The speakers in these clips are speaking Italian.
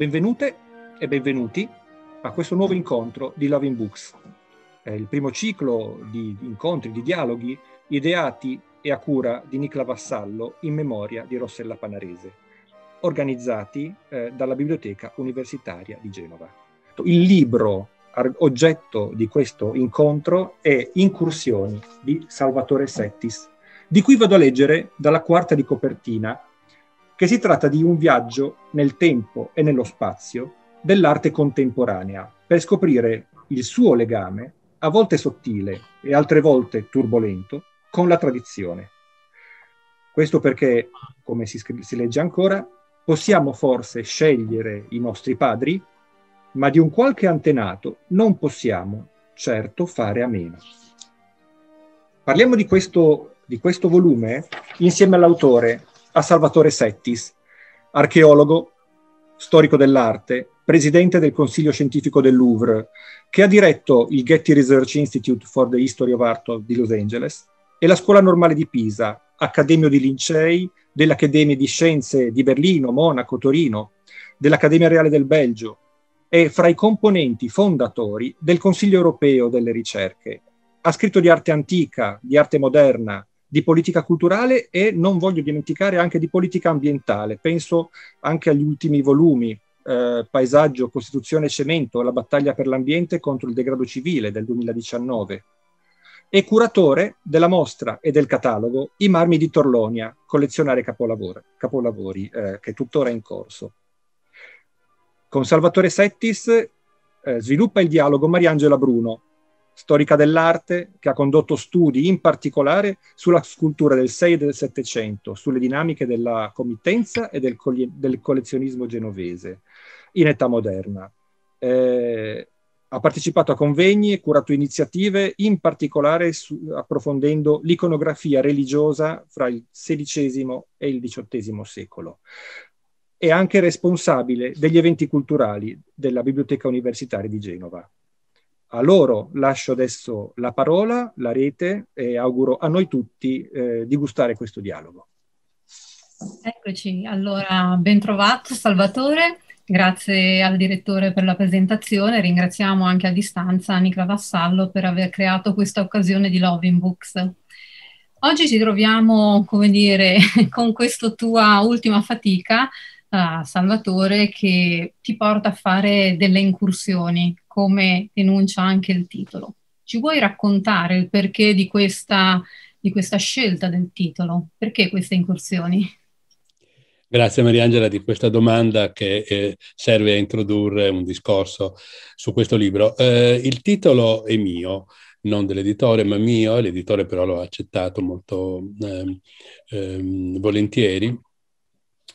Benvenute e benvenuti a questo nuovo incontro di Loving Books, è il primo ciclo di incontri, di dialoghi ideati e a cura di Nicla Vassallo in memoria di Rossella Panarese, organizzati eh, dalla Biblioteca Universitaria di Genova. Il libro oggetto di questo incontro è Incursioni di Salvatore Settis, di cui vado a leggere dalla quarta di copertina, che si tratta di un viaggio nel tempo e nello spazio dell'arte contemporanea per scoprire il suo legame, a volte sottile e altre volte turbolento, con la tradizione. Questo perché, come si, si legge ancora, possiamo forse scegliere i nostri padri, ma di un qualche antenato non possiamo certo fare a meno. Parliamo di questo, di questo volume insieme all'autore, a Salvatore Settis, archeologo, storico dell'arte, presidente del Consiglio Scientifico del Louvre, che ha diretto il Getty Research Institute for the History of Art di Los Angeles e la Scuola Normale di Pisa, Accademio di Lincei, dell'Accademia di Scienze di Berlino, Monaco, Torino, dell'Accademia Reale del Belgio, è fra i componenti fondatori del Consiglio europeo delle ricerche. Ha scritto di arte antica, di arte moderna, di politica culturale e non voglio dimenticare anche di politica ambientale. Penso anche agli ultimi volumi, eh, Paesaggio, Costituzione e Cemento, la battaglia per l'ambiente contro il degrado civile del 2019. È curatore della mostra e del catalogo I marmi di Torlonia, collezionare capolavori, capolavori eh, che è tuttora in corso. Con Salvatore Settis eh, sviluppa il dialogo Mariangela Bruno, storica dell'arte, che ha condotto studi in particolare sulla scultura del 6 e del 700, sulle dinamiche della committenza e del, del collezionismo genovese in età moderna. Eh, ha partecipato a convegni e curato iniziative, in particolare su, approfondendo l'iconografia religiosa fra il XVI e il XVIII secolo è anche responsabile degli eventi culturali della Biblioteca Universitaria di Genova. A loro lascio adesso la parola, la rete e auguro a noi tutti eh, di gustare questo dialogo. Eccoci, allora ben trovato Salvatore, grazie al direttore per la presentazione, ringraziamo anche a distanza Nicola Vassallo per aver creato questa occasione di Loving Books. Oggi ci troviamo, come dire, con questa tua ultima fatica uh, Salvatore che ti porta a fare delle incursioni, come denuncia anche il titolo. Ci vuoi raccontare il perché di questa, di questa scelta del titolo? Perché queste incursioni? Grazie Mariangela di questa domanda che eh, serve a introdurre un discorso su questo libro. Eh, il titolo è mio, non dell'editore, ma mio, l'editore però l'ho accettato molto eh, volentieri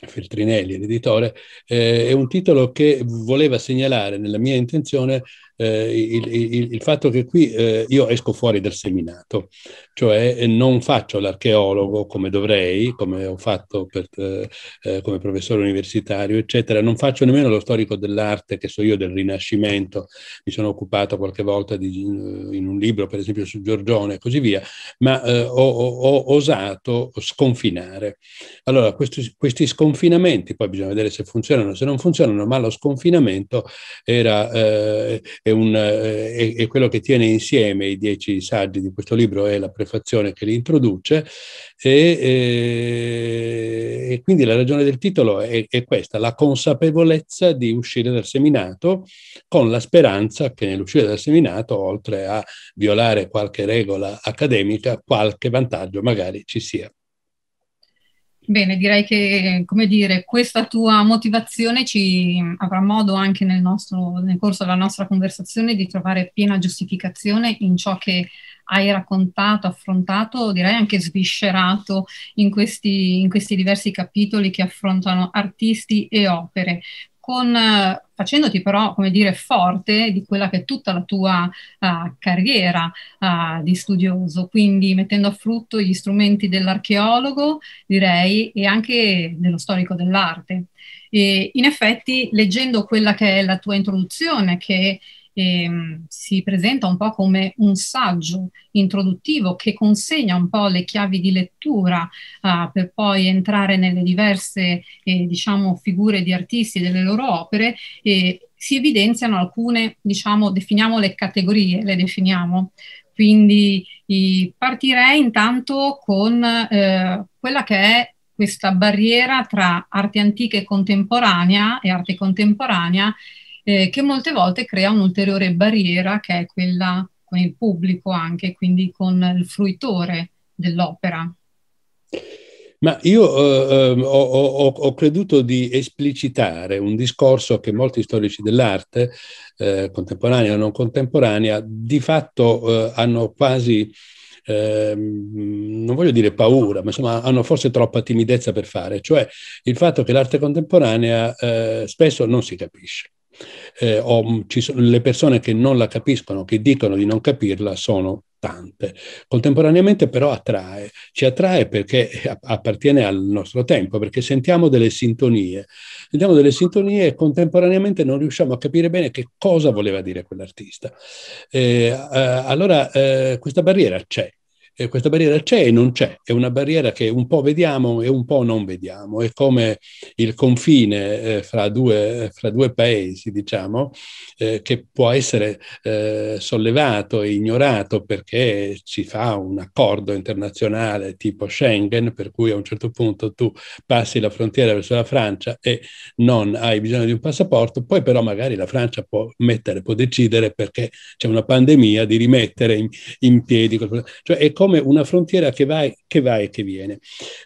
Feltrinelli, l'editore, eh, è un titolo che voleva segnalare nella mia intenzione eh, il, il, il, fatto che qui eh, io esco fuori dal seminato, cioè eh, non faccio l'archeologo come dovrei, come ho fatto per, eh, eh, come professore universitario, eccetera, non faccio nemmeno lo storico dell'arte, che so io del Rinascimento, mi sono occupato qualche volta di, in un libro, per esempio, su Giorgione e così via, ma ho, ho, osato sconfinare. Allora, questi, questi sconfinamenti, poi bisogna vedere se funzionano se non funzionano, ma lo sconfinamento era è, un, eh, è, è, quello che tiene insieme i dieci saggi di questo libro, è la prefazione che li introduce e, e, eh, e quindi la ragione del titolo è, è questa, la consapevolezza di uscire dal seminato con la speranza che nell'uscire dal seminato, oltre a violare qualche regola accademica, qualche vantaggio magari ci sia. Bene, direi che, come dire, questa tua motivazione ci avrà modo anche nel, nostro, nel corso della nostra conversazione di trovare piena giustificazione in ciò che hai raccontato, affrontato, direi anche sviscerato in questi, in questi diversi capitoli che affrontano artisti e opere con, facendoti però, come dire, forte di quella che è tutta la tua uh, carriera uh, di studioso, quindi mettendo a frutto gli strumenti dell'archeologo, direi, e anche dello storico dell'arte. E in effetti, leggendo quella che è la tua introduzione, che eh, si presenta un po' come un saggio introduttivo che consegna un po' le chiavi di lettura uh, per poi entrare nelle diverse eh, diciamo, figure di artisti delle loro opere e si evidenziano alcune, diciamo, definiamo le categorie, le definiamo. Quindi partirei intanto con eh, quella che è questa barriera tra arte antica e contemporanea e arte contemporanea eh, che molte volte crea un'ulteriore barriera che è quella con il pubblico anche, quindi con il fruitore dell'opera. Ma io eh, ho, ho, ho, creduto di esplicitare un discorso che molti storici dell'arte, eh, contemporanea o non contemporanea, di fatto eh, hanno quasi eh, non voglio dire paura, ma insomma hanno forse troppa timidezza per fare, cioè il fatto che l'arte contemporanea eh, spesso non si capisce. Eh, o sono, le persone che non la capiscono, che dicono di non capirla, sono tante. Contemporaneamente però attrae, ci attrae perché appartiene al nostro tempo, perché sentiamo delle sintonie, sentiamo delle sintonie e contemporaneamente non riusciamo a capire bene che cosa voleva dire quell'artista. Eh, eh, allora eh, questa barriera c'è, eh, questa barriera c'è e non c'è, è una barriera che un po' vediamo e un po' non vediamo, è come il confine eh, fra, due, fra, due, paesi, diciamo, eh, che può essere eh, sollevato e ignorato perché ci fa un accordo internazionale tipo Schengen, per cui a un certo punto tu passi la frontiera verso la Francia e non hai bisogno di un passaporto, poi però magari la Francia può mettere, può decidere perché c'è una pandemia di rimettere in, in piedi, cioè è come come una frontiera che va, che va e che viene.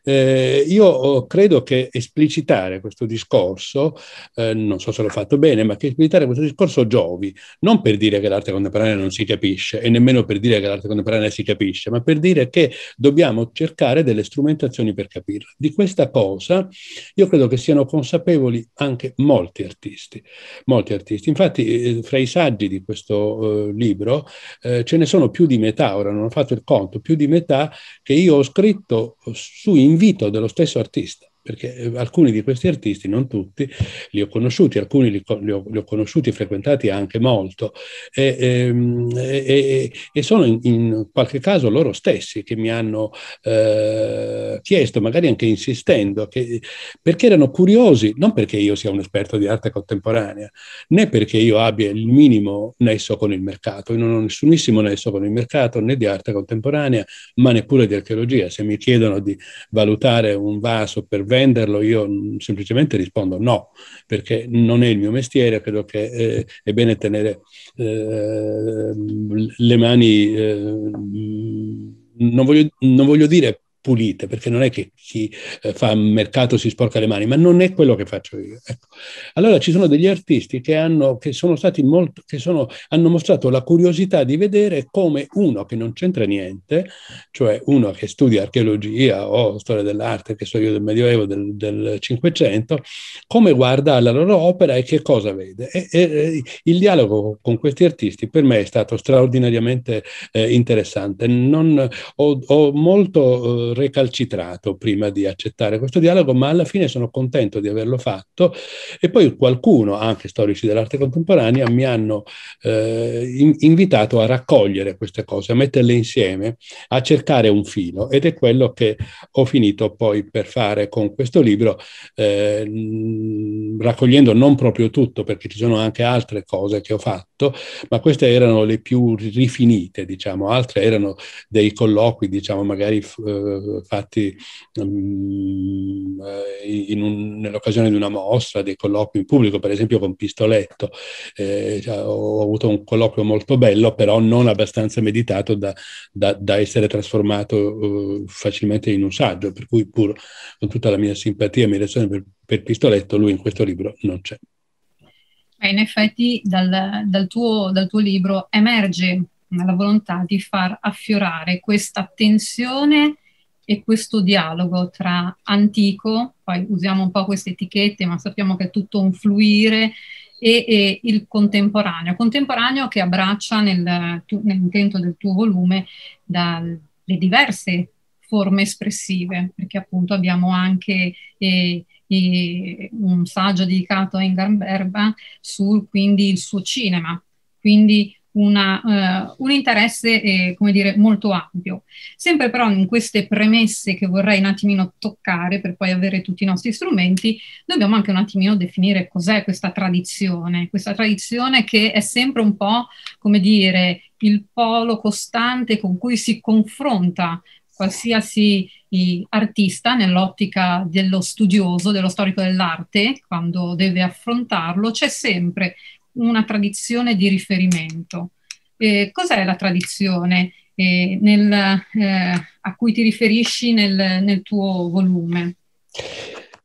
Eh, io oh, credo che esplicitare questo discorso, eh, non so se l'ho fatto bene, ma che esplicitare questo discorso giovi, non per dire che l'arte contemporanea non si capisce e nemmeno per dire che l'arte contemporanea si capisce, ma per dire che dobbiamo cercare delle strumentazioni per capirla. Di questa cosa io credo che siano consapevoli anche molti artisti. Molti artisti. Infatti, eh, fra i saggi di questo eh, libro eh, ce ne sono più di metà, ora non ho fatto il conto, più di metà che io ho scritto su invito dello stesso artista perché eh, alcuni di questi artisti, non tutti, li ho conosciuti, alcuni li, li, ho, li ho, conosciuti e frequentati anche molto, e, ehm, e, e, e sono in, in, qualche caso loro stessi che mi hanno eh, chiesto, magari anche insistendo, che, perché erano curiosi, non perché io sia un esperto di arte contemporanea, né perché io abbia il minimo nesso con il mercato, io non ho nessunissimo nesso con il mercato né di arte contemporanea, ma neppure di archeologia. Se mi chiedono di valutare un vaso per vendere, venderlo, io semplicemente rispondo no, perché non è il mio mestiere, credo che eh, è bene tenere eh, le mani, eh, non, voglio, non voglio dire pulite, perché non è che chi eh, fa mercato si sporca le mani, ma non è quello che faccio io. Ecco. Allora ci sono degli artisti che, hanno, che sono stati molto, che sono, hanno mostrato la curiosità di vedere come uno che non c'entra niente, cioè uno che studia archeologia o storia dell'arte, che so io del Medioevo, del, Cinquecento, come guarda alla loro opera e che cosa vede. E, e, il dialogo con questi artisti per me è stato straordinariamente eh, interessante. Non, ho, ho molto eh, recalcitrato prima di accettare questo dialogo, ma alla fine sono contento di averlo fatto. E poi qualcuno, anche storici dell'arte contemporanea, mi hanno eh, in, invitato a raccogliere queste cose, a metterle insieme, a cercare un filo. Ed è quello che ho finito poi per fare con questo libro, eh, raccogliendo non proprio tutto perché ci sono anche altre cose che ho fatto, ma queste erano le più rifinite, diciamo, altre erano dei colloqui, diciamo, magari eh, fatti um, un, nell'occasione di una mostra, dei colloqui in pubblico, per esempio con Pistoletto. Eh, cioè, ho avuto un colloquio molto bello, però non abbastanza meditato da, da, da essere trasformato uh, facilmente in un saggio, per cui pur con tutta la mia simpatia e ammirazione per, per Pistoletto, lui in questo libro non c'è. in effetti dal, dal, tuo, dal tuo libro emerge la volontà di far affiorare questa tensione e questo dialogo tra antico, poi usiamo un po' queste etichette, ma sappiamo che è tutto un fluire, e, e il contemporaneo, contemporaneo che abbraccia nel, tu, nell'intento del tuo volume dalle diverse forme espressive, perché appunto abbiamo anche eh, eh, un saggio dedicato a Ingar Berba su quindi il suo cinema, quindi una, uh, un interesse, eh, come dire, molto ampio. Sempre però in queste premesse che vorrei un attimino toccare per poi avere tutti i nostri strumenti, dobbiamo anche un attimino definire cos'è questa tradizione, questa tradizione che è sempre un po', come dire, il polo costante con cui si confronta qualsiasi artista nell'ottica dello studioso, dello storico dell'arte, quando deve affrontarlo, c'è sempre una tradizione di riferimento. Eh, cos'è la tradizione eh, nel, eh, a cui ti riferisci nel, nel tuo volume?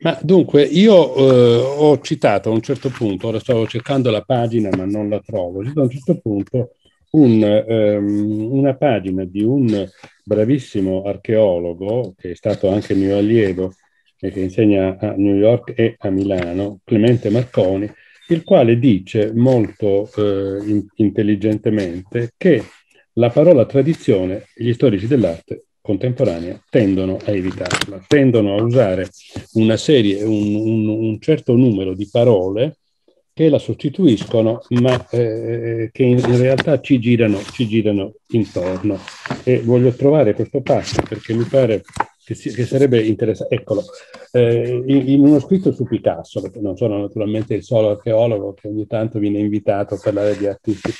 Ma dunque, io eh, ho citato a un certo punto, ora stavo cercando la pagina ma non la trovo, a un certo punto un, um, una pagina di un bravissimo archeologo che è stato anche mio allievo e che insegna a New York e a Milano, Clemente Marconi, il quale dice molto eh, in, intelligentemente che la parola tradizione gli storici dell'arte contemporanea tendono a evitarla, tendono a usare una serie, un, un, un certo numero di parole che la sostituiscono, ma eh, che in, in realtà ci girano, ci girano, intorno. E voglio trovare questo passo perché mi pare che, si, che sarebbe interessante. Eccolo, eh, in, in, uno scritto su Picasso, perché non sono naturalmente il solo archeologo che ogni tanto viene invitato a parlare di artisti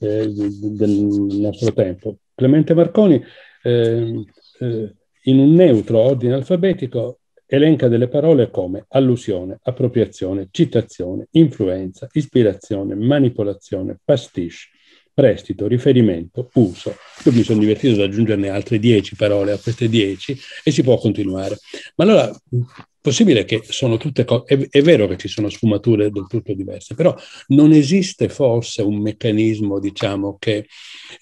eh, del nostro tempo. Clemente Marconi, ehm, eh, in un neutro ordine alfabetico, elenca delle parole come allusione, appropriazione, citazione, influenza, ispirazione, manipolazione, pastiche, prestito, riferimento, uso. Io mi sono divertito ad aggiungerne altre dieci parole a queste dieci e si può continuare. Ma allora possibile che sono tutte cose, è, è, vero che ci sono sfumature del tutto diverse, però non esiste forse un meccanismo, diciamo, che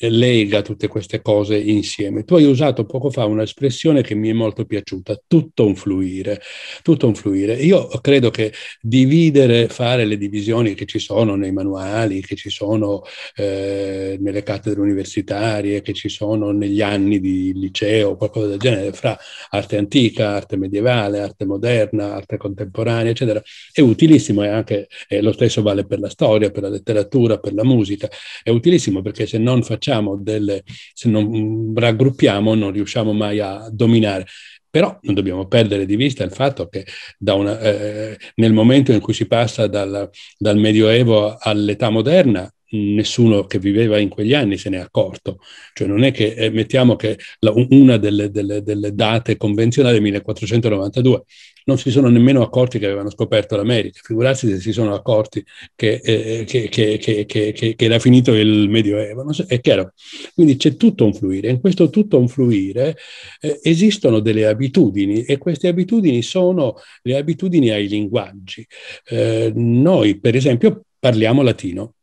lega tutte queste cose insieme. Tu hai usato poco fa un'espressione che mi è molto piaciuta, tutto un fluire, tutto un fluire. Io credo che dividere, fare le divisioni che ci sono nei manuali, che ci sono eh, nelle cattedre universitarie, che ci sono negli anni di liceo, qualcosa del genere, fra arte antica, arte medievale, arte moderna, moderna, arte contemporanea, eccetera, è utilissimo e anche eh, lo stesso vale per la storia, per la letteratura, per la musica. È utilissimo perché se non facciamo delle, se non raggruppiamo non riusciamo mai a dominare. Però non dobbiamo perdere di vista il fatto che una, eh, nel momento in cui si passa dal, dal Medioevo all'età moderna, nessuno che viveva in quegli anni se ne è accorto. Cioè non è che eh, mettiamo che la, una delle, delle, delle, date convenzionali è 1492, non si sono nemmeno accorti che avevano scoperto l'America, figurarsi se si sono accorti che, eh, che, che, che era finito il Medioevo, so, è chiaro. Quindi c'è tutto un fluire, in questo tutto un fluire eh, esistono delle abitudini e queste abitudini sono le abitudini ai linguaggi. Eh, noi, per esempio, parliamo latino,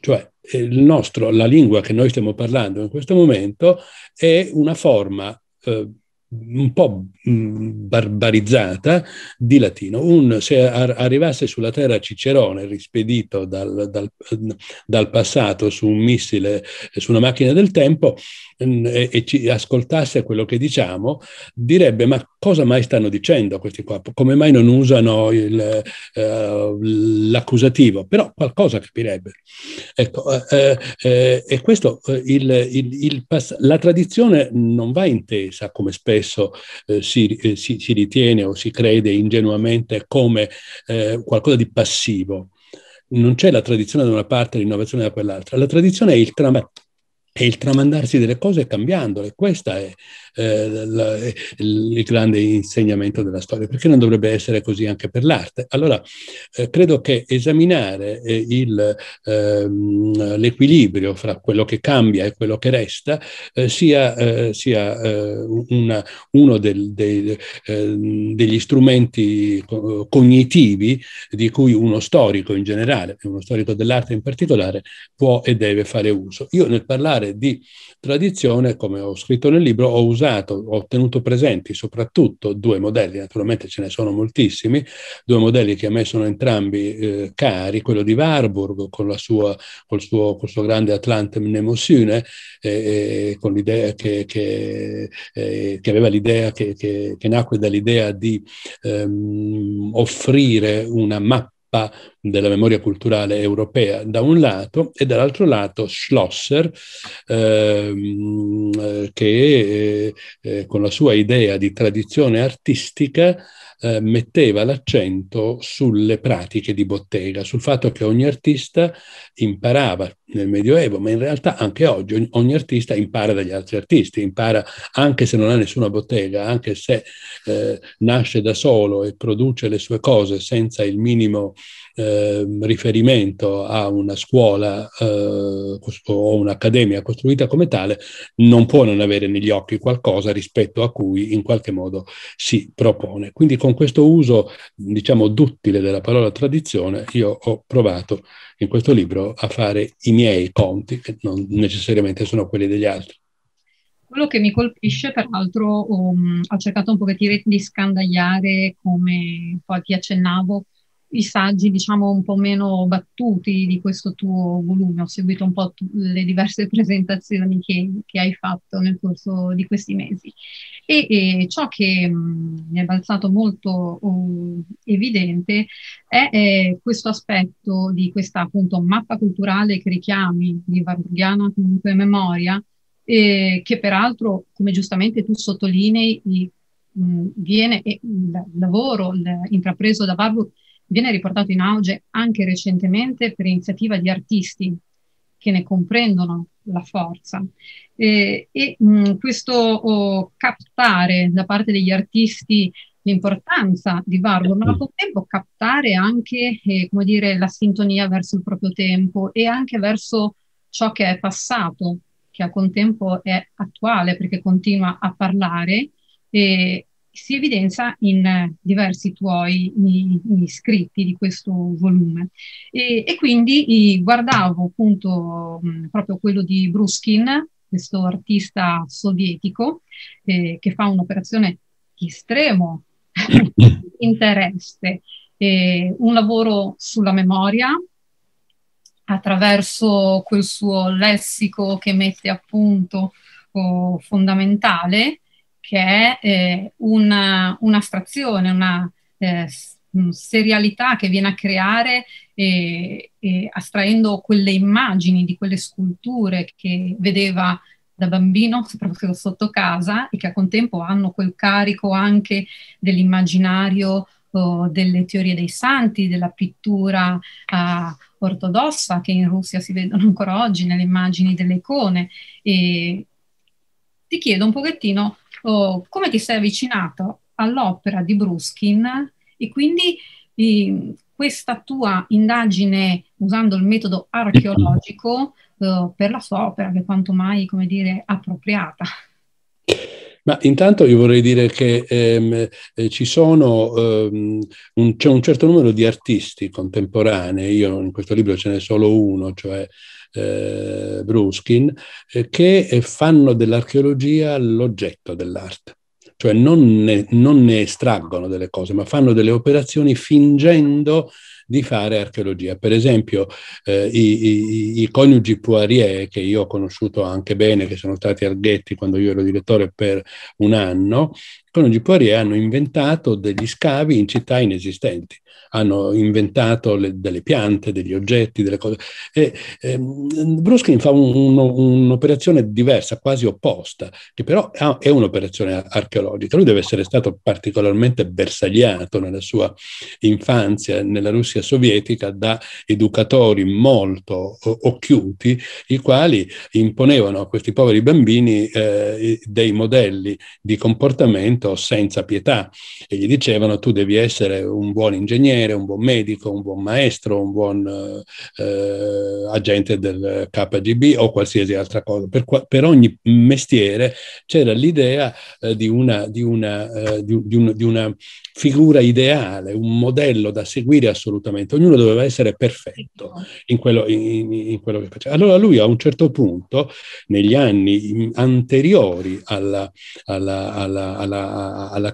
cioè nostro, la lingua che noi stiamo parlando in questo momento è una forma eh, un po' mm, barbarizzata di latino. Un, se arrivasse sulla terra Cicerone, rispedito dal, dal, dal passato su un missile, su una macchina del tempo, mm, e, e, ci ascoltasse quello che diciamo, direbbe ma cosa mai stanno dicendo questi qua? Come mai non usano il, uh, l'accusativo? Però qualcosa capirebbe. Ecco, eh, eh, e questo, il, il, il la tradizione non va intesa come spesso spesso eh, si, eh, si, si, ritiene o si crede ingenuamente come eh, qualcosa di passivo. Non c'è la tradizione da una parte e l'innovazione da quell'altra. La tradizione è il, tram- è il tramandarsi delle cose cambiandole. Questo è eh, la, il grande insegnamento della storia. Perché non dovrebbe essere così anche per l'arte? Allora, eh, credo che esaminare eh, il, ehm, l'equilibrio fra quello che cambia e quello che resta eh, sia, eh, sia eh, una, uno del, dei, ehm, degli strumenti cognitivi di cui uno storico in generale, uno storico dell'arte in particolare, può e deve fare uso. Io nel parlare di tradizione, come ho scritto nel libro, ho usato, ho tenuto presenti soprattutto due modelli, naturalmente ce ne sono moltissimi, due modelli che a me sono entrambi eh, cari, quello di Warburg con, la sua, col, suo, col suo grande Atlante Mnemosyne, eh, con l'idea che, che, eh, che, aveva l'idea, che, che, nacque dall'idea di ehm, offrire una mappa della memoria culturale europea da un lato e dall'altro lato Schlosser ehm, che eh, con la sua idea di tradizione artistica eh, metteva l'accento sulle pratiche di bottega, sul fatto che ogni artista imparava nel Medioevo, ma in realtà anche oggi ogni artista impara dagli altri artisti, impara anche se non ha nessuna bottega, anche se eh, nasce da solo e produce le sue cose senza il minimo eh, riferimento a una scuola eh, o un'accademia costruita come tale, non può non avere negli occhi qualcosa rispetto a cui in qualche modo si propone. Quindi con questo uso, diciamo, duttile della parola tradizione, io ho provato in questo libro a fare i miei conti, che non necessariamente sono quelli degli altri. Quello che mi colpisce, peraltro, um, ho cercato un pochettino di scandagliare, come poi ti accennavo, i saggi, diciamo, un po' meno battuti di questo tuo volume. Ho seguito un po' tu, le diverse presentazioni che, che, hai fatto nel corso di questi mesi. E, e ciò che mh, mi è balzato molto uh, evidente è, è, questo aspetto di questa appunto mappa culturale che richiami di Varburgiana comunque memoria, eh, che peraltro, come giustamente tu sottolinei, mh, viene e il lavoro il, intrapreso da Warburg viene riportato in auge anche recentemente per iniziativa di artisti che ne comprendono la forza. Eh, e mh, questo oh, captare da parte degli artisti l'importanza di Barbo, ma al contempo captare anche, eh, come dire, la sintonia verso il proprio tempo e anche verso ciò che è passato, che al contempo è attuale perché continua a parlare e, si evidenzia in eh, diversi tuoi i, i scritti di questo volume. E, e quindi i, guardavo appunto mh, proprio quello di Bruskin, questo artista sovietico, eh, che fa un'operazione di estremo interesse, eh, un lavoro sulla memoria, attraverso quel suo lessico che mette a punto oh, fondamentale, che è eh, una, un'astrazione, una eh, serialità che viene a creare eh, astraendo quelle immagini di quelle sculture che vedeva da bambino proprio sotto casa e che a contempo hanno quel carico anche dell'immaginario delle teorie dei santi, della pittura uh, ortodossa che in Russia si vedono ancora oggi nelle immagini delle icone. E ti chiedo un pochettino oh, come ti sei avvicinato all'opera di Bruskin e quindi eh, questa tua indagine usando il metodo archeologico eh, per la sua opera che quanto mai, come dire, appropriata. Ma intanto io vorrei dire che ehm, eh, ci sono, ehm, un, c'è un certo numero di artisti contemporanei, io in questo libro ce n'è solo uno, cioè eh, Bruskin, eh, che fanno dell'archeologia l'oggetto dell'arte. Cioè non ne, non ne estraggono delle cose, ma fanno delle operazioni fingendo di fare archeologia. Per esempio eh, i, i, i, coniugi Poirier, che io ho conosciuto anche bene, che sono stati a Arghetti quando io ero direttore per un anno, i coniugi Poirier hanno inventato degli scavi in città inesistenti hanno inventato le, delle piante, degli oggetti, delle cose. E, ehm, Bruskin fa un, un, un'operazione diversa, quasi opposta, che però è un'operazione archeologica. Lui deve essere stato particolarmente bersagliato nella sua infanzia nella Russia sovietica da educatori molto occhiuti, i quali imponevano a questi poveri bambini eh, dei modelli di comportamento senza pietà e gli dicevano tu devi essere un buon ingegnere, un buon medico, un buon maestro, un buon eh, agente del KGB o qualsiasi altra cosa. Per, per ogni mestiere c'era l'idea eh, di, una, di, una, eh, di, una, di una figura ideale, un modello da seguire assolutamente. Ognuno doveva essere perfetto in quello, in, in quello che faceva. Allora lui a un certo punto, negli anni anteriori alla, alla, alla, alla,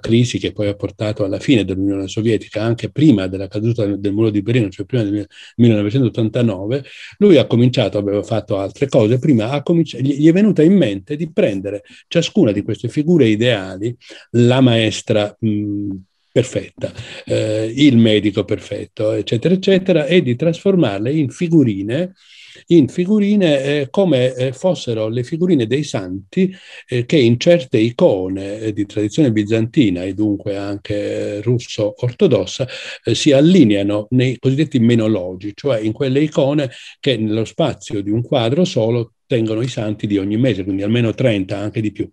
crisi che poi ha portato alla fine dell'Unione Sovietica, anche prima della caduta del muro di Berlino, cioè prima del 1989, lui ha cominciato, aveva fatto altre cose, prima cominci- gli è venuta in mente di prendere ciascuna di queste figure ideali, la maestra mh, perfetta, eh, il medico perfetto, eccetera, eccetera, e di trasformarle in figurine in figurine eh, come eh, fossero le figurine dei santi eh, che in certe icone eh, di tradizione bizantina e dunque anche russo-ortodossa eh, si allineano nei cosiddetti menologi, cioè in quelle icone che nello spazio di un quadro solo tengono i santi di ogni mese, quindi almeno 30, anche di più,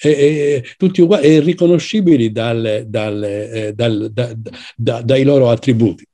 e, e, tutti uguali e riconoscibili dalle, dalle, eh, dal, da, da, dai loro attributi.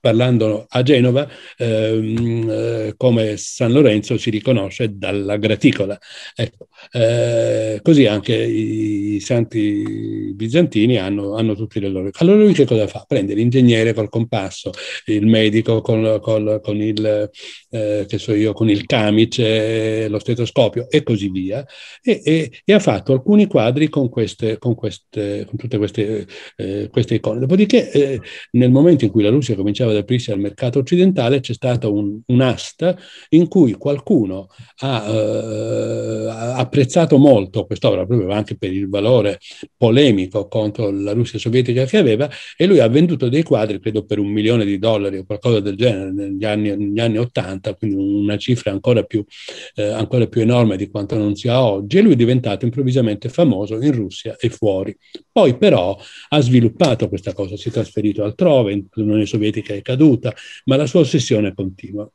Parlando a Genova, ehm, eh, come San Lorenzo si riconosce dalla graticola. Ecco, eh, così anche i, i santi bizantini hanno, hanno, tutti le loro... Allora lui che cosa fa? Prende l'ingegnere col compasso, il medico con, col, con il, eh, so io, con il camice, lo stetoscopio e così via, e, e, e ha fatto alcuni quadri con, queste, con, queste, con tutte queste, eh, queste icone. Dopodiché, eh, nel momento in cui la Russia cominciava ad aprirsi al mercato occidentale, c'è stata un, un'asta in cui qualcuno ha eh, apprezzato molto quest'opera, proprio anche per il valore polemico contro la Russia sovietica che aveva, e lui ha venduto dei quadri, credo per un milione di dollari o qualcosa del genere, negli anni, negli anni 80, quindi una cifra ancora più, eh, ancora più enorme di quanto non sia oggi, e lui è diventato improvvisamente famoso in Russia e fuori. Poi però ha sviluppato questa cosa, si è trasferito altrove, l'Unione Sovietica è caduta, ma la sua ossessione continua.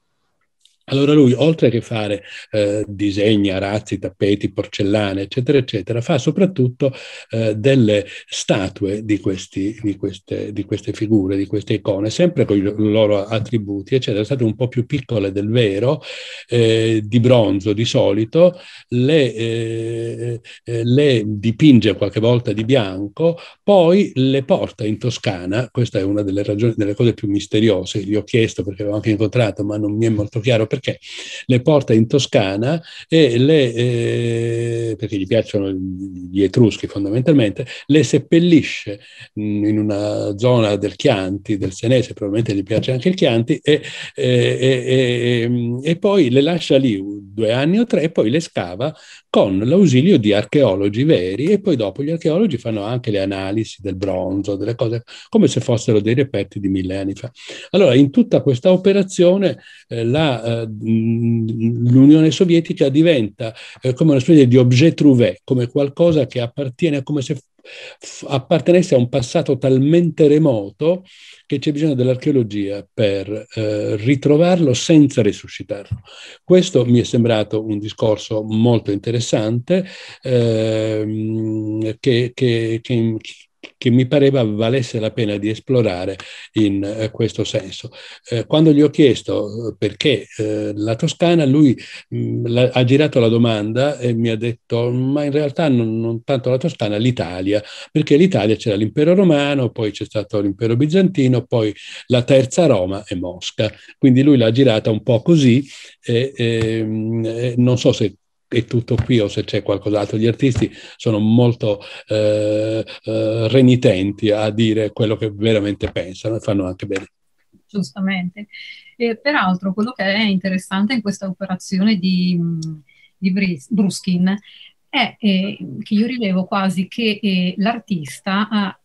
Allora lui, oltre che fare eh, disegni, arazzi, tappeti, porcellane, eccetera, eccetera, fa soprattutto eh, delle statue di, questi, di, queste, di, queste, figure, di queste icone, sempre con i loro attributi, eccetera, state un po' più piccole del vero, eh, di bronzo di solito, le, eh, eh, le, dipinge qualche volta di bianco, poi le porta in Toscana, questa è una delle ragioni, delle cose più misteriose, gli ho chiesto perché l'ho anche incontrato, ma non mi è molto chiaro perché le porta in Toscana e le, eh, perché gli piacciono gli etruschi fondamentalmente, le seppellisce in una zona del Chianti, del Senese, probabilmente gli piace anche il Chianti, e, e, e, e poi le lascia lì due anni o tre e poi le scava con l'ausilio di archeologi veri e poi dopo gli archeologi fanno anche le analisi del bronzo, delle cose come se fossero dei reperti di mille anni fa. Allora, in tutta questa operazione eh, la, eh, l'Unione Sovietica diventa eh, come una specie di objet trouvé, come qualcosa che appartiene, come se appartenesse a un passato talmente remoto che c'è bisogno dell'archeologia per eh, ritrovarlo senza risuscitarlo. Questo mi è sembrato un discorso molto interessante eh, che, che, che, che mi pareva valesse la pena di esplorare in eh, questo senso. Eh, quando gli ho chiesto eh, perché la Toscana, lui mm, ha girato la domanda e mi ha detto ma in realtà non, non tanto la Toscana, l'Italia, perché l'Italia c'era l'impero romano, poi c'è stato l'impero bizantino, poi la terza Roma e Mosca. Quindi lui l'ha girata un po' così e, e, mm, e non so se è tutto qui o se c'è qualcos'altro. Gli artisti sono molto eh, eh, renitenti a dire quello che veramente pensano e fanno anche bene. Giustamente. E peraltro quello che è interessante in questa operazione di, di Bruskin è eh, che io rilevo quasi che eh, l'artista ha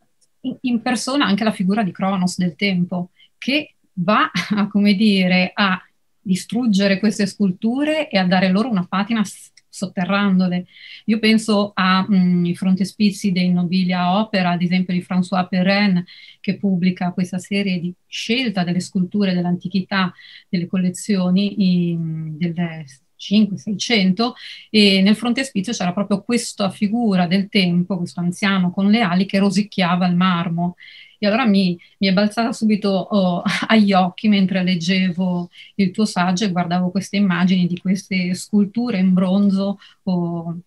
in persona anche la figura di Cronos del tempo, che va a, come dire, a distruggere queste sculture e a dare loro una patina sotterrandole. Io penso ai mm, frontespizi dei Nobilia Opera, ad esempio di François Perrin, che pubblica questa serie di scelta delle sculture dell'antichità delle collezioni in, del 500-600 e nel frontespizio c'era proprio questa figura del tempo, questo anziano con le ali che rosicchiava il marmo e allora mi, mi è balzata subito oh, agli occhi mentre leggevo il tuo saggio e guardavo queste immagini di queste sculture in bronzo oh,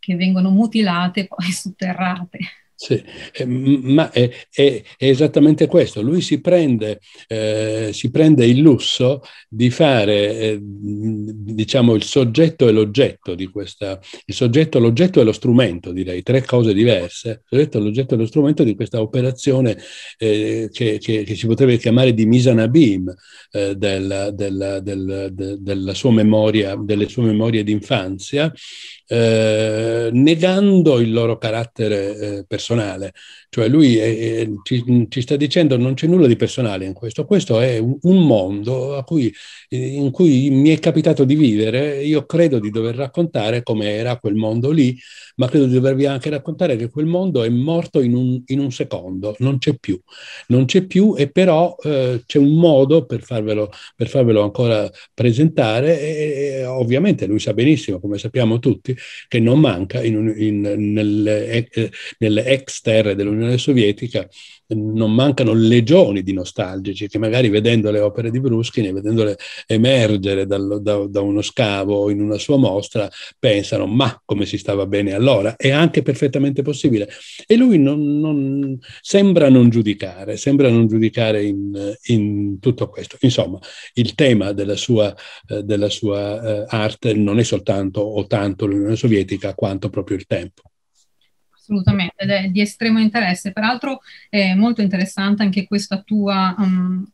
che vengono mutilate e poi sotterrate. Sì, eh, ma è, è, è, esattamente questo. Lui si prende, eh, si prende il lusso di fare, eh, diciamo, il soggetto e l'oggetto di questa, il soggetto, l'oggetto e lo strumento, direi, tre cose diverse. Il soggetto, l'oggetto e lo strumento di questa operazione eh, che, che, che, si potrebbe chiamare di Misanabim eh, del, del, del, della sua memoria, delle sue memorie d'infanzia, eh, negando il loro carattere personale personale, cioè lui è, è, ci, ci, sta dicendo non c'è nulla di personale in questo, questo è un, un mondo cui, in cui mi è capitato di vivere, io credo di dover raccontare come era quel mondo lì, ma credo di dovervi anche raccontare che quel mondo è morto in un, in un secondo, non c'è più, non c'è più e però eh, c'è un modo per farvelo, per farvelo ancora presentare e, e, ovviamente lui sa benissimo, come sappiamo tutti, che non manca in, in, nelle, eh, nelle ex terre dell'Unione Sovietica non mancano legioni di nostalgici che magari vedendo le opere di Bruskin e vedendole emergere dal, da, da, uno scavo in una sua mostra pensano ma come si stava bene allora? È anche perfettamente possibile. E lui non, non, sembra non giudicare sembra non giudicare in, in, tutto questo. Insomma il tema della sua, eh, della sua eh, arte non è soltanto o tanto l'Unione Sovietica quanto proprio il tempo assolutamente, ed è di estremo interesse. Peraltro è molto interessante anche questa tua um,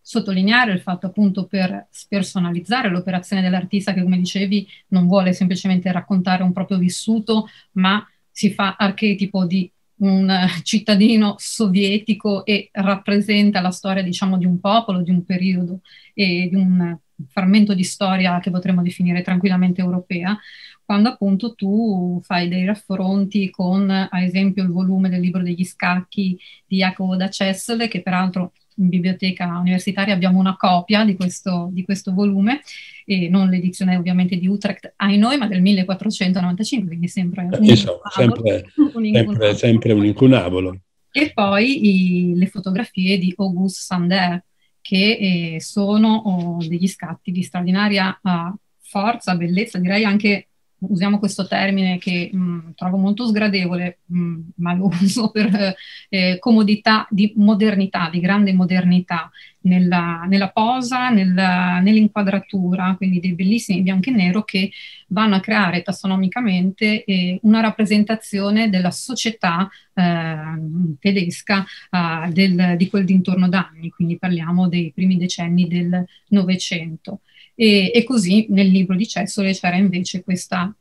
sottolineare il fatto appunto per spersonalizzare l'operazione dell'artista che come dicevi non vuole semplicemente raccontare un proprio vissuto, ma si fa archetipo di un cittadino sovietico e rappresenta la storia diciamo di un popolo, di un periodo e di un frammento di storia che potremmo definire tranquillamente europea, quando appunto tu fai dei raffronti con, ad esempio, il volume del libro degli scacchi di Jacopo da Cessele, che peraltro in biblioteca universitaria abbiamo una copia di questo, di questo volume, e non l'edizione ovviamente di Utrecht ai noi, ma del 1495, quindi sempre un, Insomma, sempre, un sempre, sempre un incunabolo. E poi i, le fotografie di Auguste Sander, che eh, sono oh, degli scatti di straordinaria uh, forza, bellezza, direi anche usiamo questo termine che mh, mm, trovo molto sgradevole, mh, mm, ma lo uso per eh, comodità di modernità, di grande modernità nella, nella posa, nella, nell'inquadratura, quindi dei bellissimi bianco e nero che vanno a creare tassonomicamente eh, una rappresentazione della società eh, tedesca eh, del, di quel dintorno d'anni, quindi parliamo dei primi decenni del Novecento. E, e così nel libro di Cessole c'era invece questa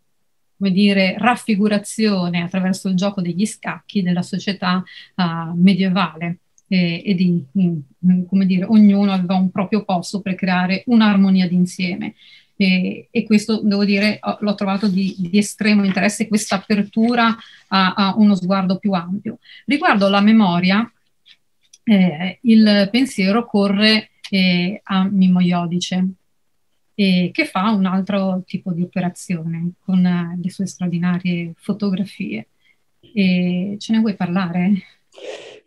come dire, raffigurazione attraverso il gioco degli scacchi della società uh, medievale e, e di, in, come dire, ognuno aveva un proprio posto per creare un'armonia d'insieme. E, e, questo, devo dire, l'ho trovato di, di estremo interesse, questa apertura a, a, uno sguardo più ampio. Riguardo la memoria, eh, il pensiero corre eh, a Mimmo Iodice, e che fa un altro tipo di operazione con eh, le sue straordinarie fotografie. E ce ne vuoi parlare?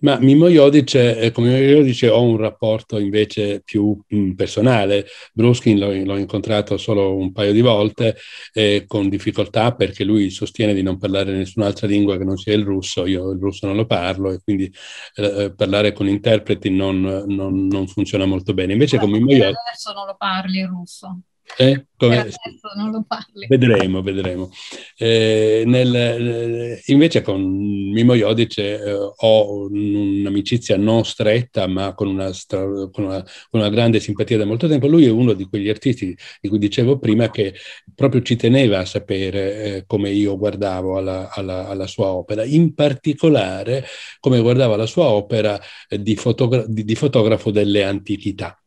Ma Mimmo Iodice, eh, come Iodice ho un rapporto invece più mh, mm, personale. Bruskin l'ho, l'ho, incontrato solo un paio di volte eh, con difficoltà perché lui sostiene di non parlare nessun'altra lingua che non sia il russo, io il russo non lo parlo e quindi eh, eh parlare con interpreti non, non, non, funziona molto bene. Invece con Mimmo Iodice... Adesso non lo parli il russo. Eh? Come... non lo parli. Vedremo, vedremo. Eh, nel, eh, invece con Mimo Iodice eh, ho un'amicizia non stretta, ma con una, stra... con, una, con una, grande simpatia da molto tempo. Lui è uno di quegli artisti di cui dicevo prima che proprio ci teneva a sapere eh, come io guardavo alla, alla, alla, sua opera, in particolare come guardavo la sua opera eh, di, fotogra- di, di fotografo delle antichità.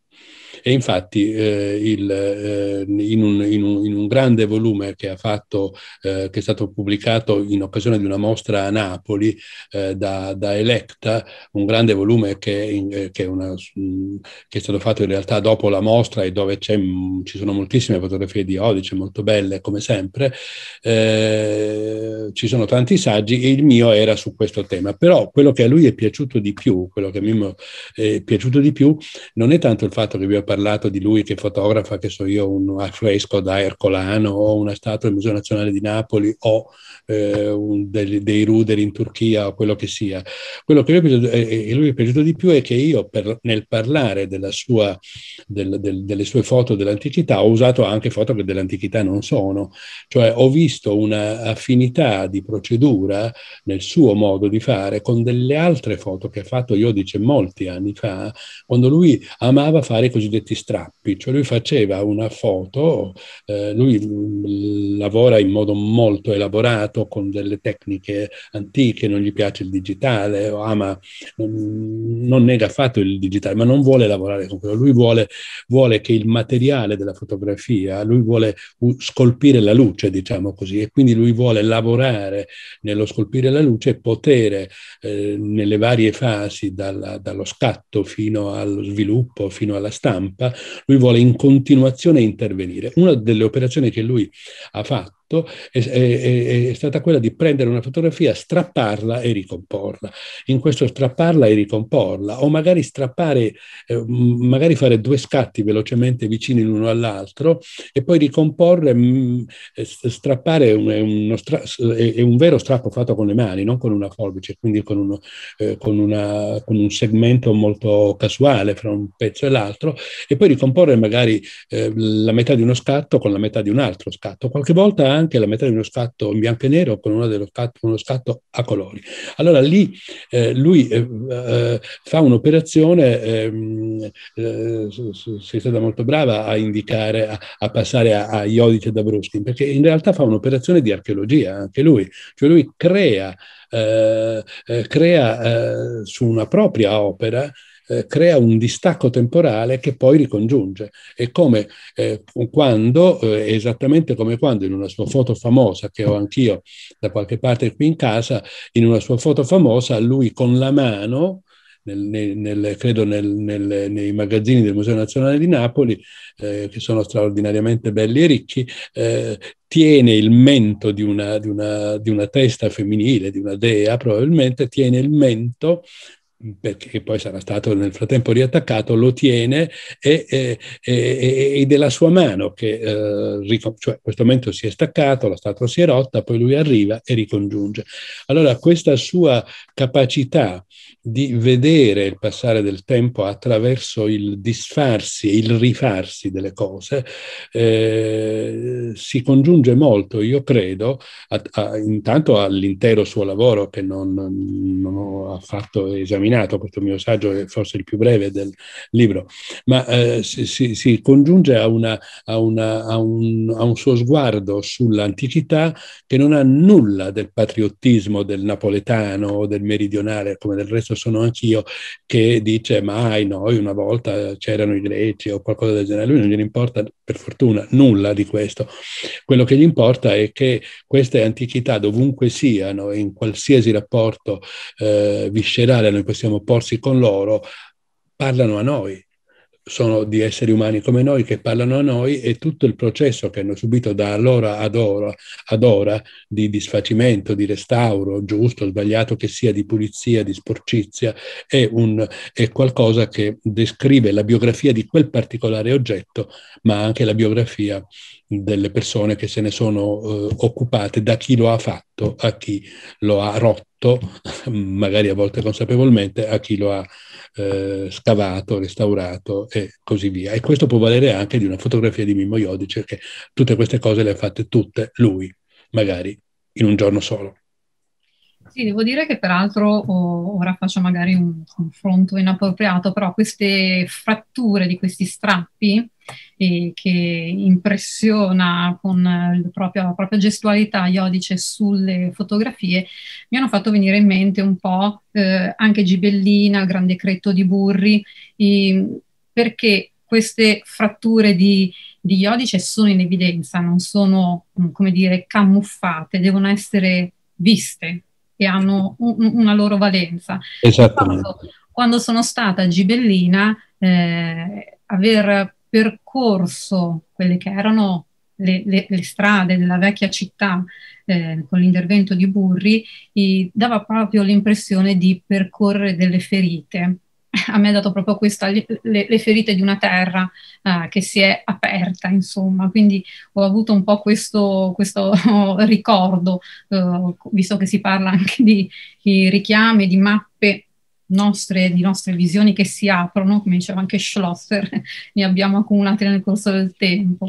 E infatti eh, il, eh, in, un, in, un, in, un, grande volume che, fatto, eh, che è stato pubblicato in occasione di una mostra a Napoli eh, da, da, Electa, un grande volume che, in, eh, che, una, che, è stato fatto in realtà dopo la mostra e dove ci sono moltissime fotografie di Odice, molto belle come sempre, eh, ci sono tanti saggi e il mio era su questo tema. Però quello che a lui è piaciuto di più, quello che a me è piaciuto di più, non è tanto il fatto che vi ho parlato parlato di lui che fotografa, che so io, un affresco da Ercolano o una statua del Museo Nazionale di Napoli o eh, un, dei, dei, ruderi in Turchia o quello che sia. Quello che lui piaciuto, lui è piaciuto di più è che io per, nel parlare sua, del, del, delle sue foto dell'antichità ho usato anche foto che dell'antichità non sono, cioè ho visto una affinità di procedura nel suo modo di fare con delle altre foto che ha fatto io dice molti anni fa, quando lui amava fare i cosiddetti questi strappi, cioè lui faceva una foto, eh, lui mm, lavora in modo molto elaborato con delle tecniche antiche, non gli piace il digitale, ama, non, nega affatto il digitale, ma non vuole lavorare con quello, lui vuole, vuole che il materiale della fotografia, lui vuole scolpire la luce, diciamo così, e quindi lui vuole lavorare nello scolpire la luce e poter eh, nelle varie fasi, dalla, dallo scatto fino allo sviluppo, fino alla stampa, lui vuole in continuazione intervenire. Una delle operazioni che lui ha fatto fatto è, è, è, stata quella di prendere una fotografia, strapparla e ricomporla. In questo strapparla e ricomporla, o magari strappare, eh, magari fare due scatti velocemente vicini l'uno all'altro e poi ricomporre, mh, mm, strappare un, stra- è, un vero strappo fatto con le mani, non con una forbice, quindi con, uno, eh, con, una, con un segmento molto casuale fra un pezzo e l'altro, e poi ricomporre magari eh, la metà di uno scatto con la metà di un altro scatto. Qualche volta anche la metà di uno scatto in bianco e nero con uno, scatto, uno scatto a colori. Allora lì eh, lui eh, eh fa un'operazione, ehm, eh, sei stata molto brava a indicare, a, a passare a, a Iodice da Bruskin, perché in realtà fa un'operazione di archeologia anche lui, cioè lui crea, eh, eh, crea su una propria opera eh, crea un distacco temporale che poi ricongiunge. È come eh, quando, eh, esattamente come quando in una sua foto famosa, che ho anch'io da qualche parte qui in casa, in una sua foto famosa lui con la mano nel, nel, credo nel, nei magazzini del Museo Nazionale di Napoli, eh, che sono straordinariamente belli e ricchi, eh, tiene il mento di una, di, una, di una, testa femminile, di una dea probabilmente, tiene il mento perché poi sarà stato nel frattempo riattaccato, lo tiene e, e, e, ed è la sua mano che, eh, cioè questo momento si è staccato, la statua si è rotta, poi lui arriva e ricongiunge. Allora questa sua capacità di vedere il passare del tempo attraverso il disfarsi il rifarsi delle cose eh, si congiunge molto, io credo, a, a, intanto all'intero suo lavoro che non, non ho affatto esaminato terminato, questo mio saggio è forse il più breve del libro, ma eh, si, si, si, congiunge a, una, a, una, a, un, a, un, suo sguardo sull'antichità che non ha nulla del patriottismo del napoletano o del meridionale, come del resto sono anch'io, che dice mai noi una volta c'erano i greci o qualcosa del genere. Lui non gliene importa, per fortuna, nulla di questo. Quello che gli importa è che queste antichità, dovunque siano, in qualsiasi rapporto eh, viscerale noi possiamo porsi con loro, parlano a noi, sono di esseri umani come noi che parlano a noi e tutto il processo che hanno subito da allora ad ora, ad ora di disfacimento, di restauro, giusto, sbagliato che sia, di pulizia, di sporcizia, è, un, è qualcosa che descrive la biografia di quel particolare oggetto, ma anche la biografia delle persone che se ne sono eh, occupate, da chi lo ha fatto a chi lo ha rotto, magari a volte consapevolmente, a chi lo ha eh, scavato, restaurato e così via. E questo può valere anche di una fotografia di Mimmo Iodice, che tutte queste cose le ha fatte tutte lui, magari in un giorno solo. Sì, devo dire che peraltro oh, ora faccio magari un confronto inappropriato, però queste fratture di questi strappi eh, che impressiona con la propria, la propria gestualità Iodice sulle fotografie mi hanno fatto venire in mente un po' eh, anche Gibellina, il Gran Decreto di Burri, eh, perché queste fratture di, di Iodice sono in evidenza, non sono, come dire, camuffate, devono essere viste, e hanno un, una loro valenza. Esattamente. Quando, quando sono stata a Gibellina, eh, aver percorso quelle che erano le, le, le strade della vecchia città eh, con l'intervento di Burri, dava proprio l'impressione di percorrere delle ferite a me ha dato proprio questa, le, le ferite di una terra uh, che si è aperta, insomma, quindi ho avuto un po' questo, questo ricordo, uh, visto che si parla anche di, di richiami, di mappe nostre, di nostre visioni che si aprono, come diceva anche Schlosser, ne abbiamo accumulate nel corso del tempo.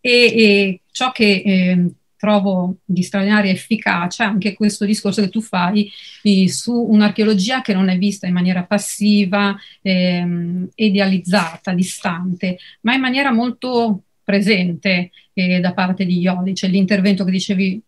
E, e ciò che eh, trovo di straordinaria efficacia anche questo discorso che tu fai eh, su un'archeologia che non è vista in maniera passiva, ehm, idealizzata, distante, ma in maniera molto presente eh, da parte di Iodice. L'intervento che dicevi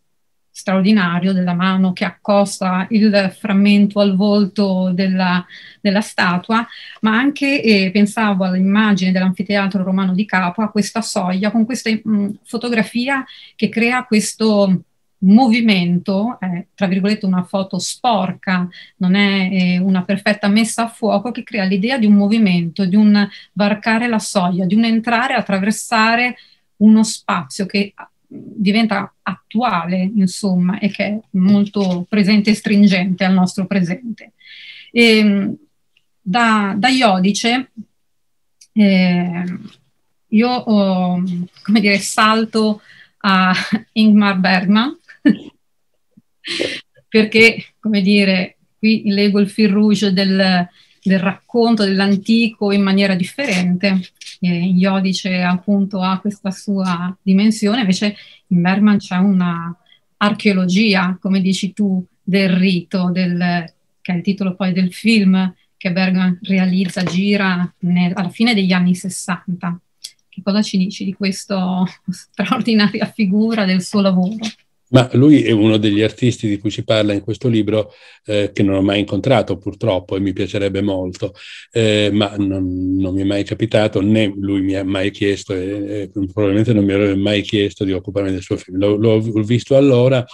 straordinario della mano che accosta il frammento al volto della, della statua, ma anche eh, pensavo all'immagine dell'anfiteatro romano di Capo, a questa soglia, con questa mh, mm, fotografia che crea questo movimento, eh, tra virgolette una foto sporca, non è eh, una perfetta messa a fuoco, che crea l'idea di un movimento, di un varcare la soglia, di un entrare, attraversare uno spazio che diventa attuale, insomma, e che è molto presente e stringente al nostro presente. E, ehm, da, da Iodice eh, io, oh, come dire, salto a Ingmar Bergman, perché, come dire, qui leggo il fil rouge del, del racconto dell'antico in maniera differente. Eh, Iodice appunto ha questa sua dimensione, invece in Bergman c'è una archeologia, come dici tu, del rito, del, che è il titolo poi del film che Bergman realizza, gira nel, alla fine degli anni 60. Che cosa ci dici di questa straordinaria figura del suo lavoro? Ma lui è uno degli artisti di cui si parla in questo libro eh, che non ho mai incontrato purtroppo e mi piacerebbe molto, eh, ma non, non, mi è mai capitato, né lui mi ha mai chiesto e, e probabilmente non mi avrebbe mai chiesto di occuparmi del suo film. L'ho, l'ho visto allora,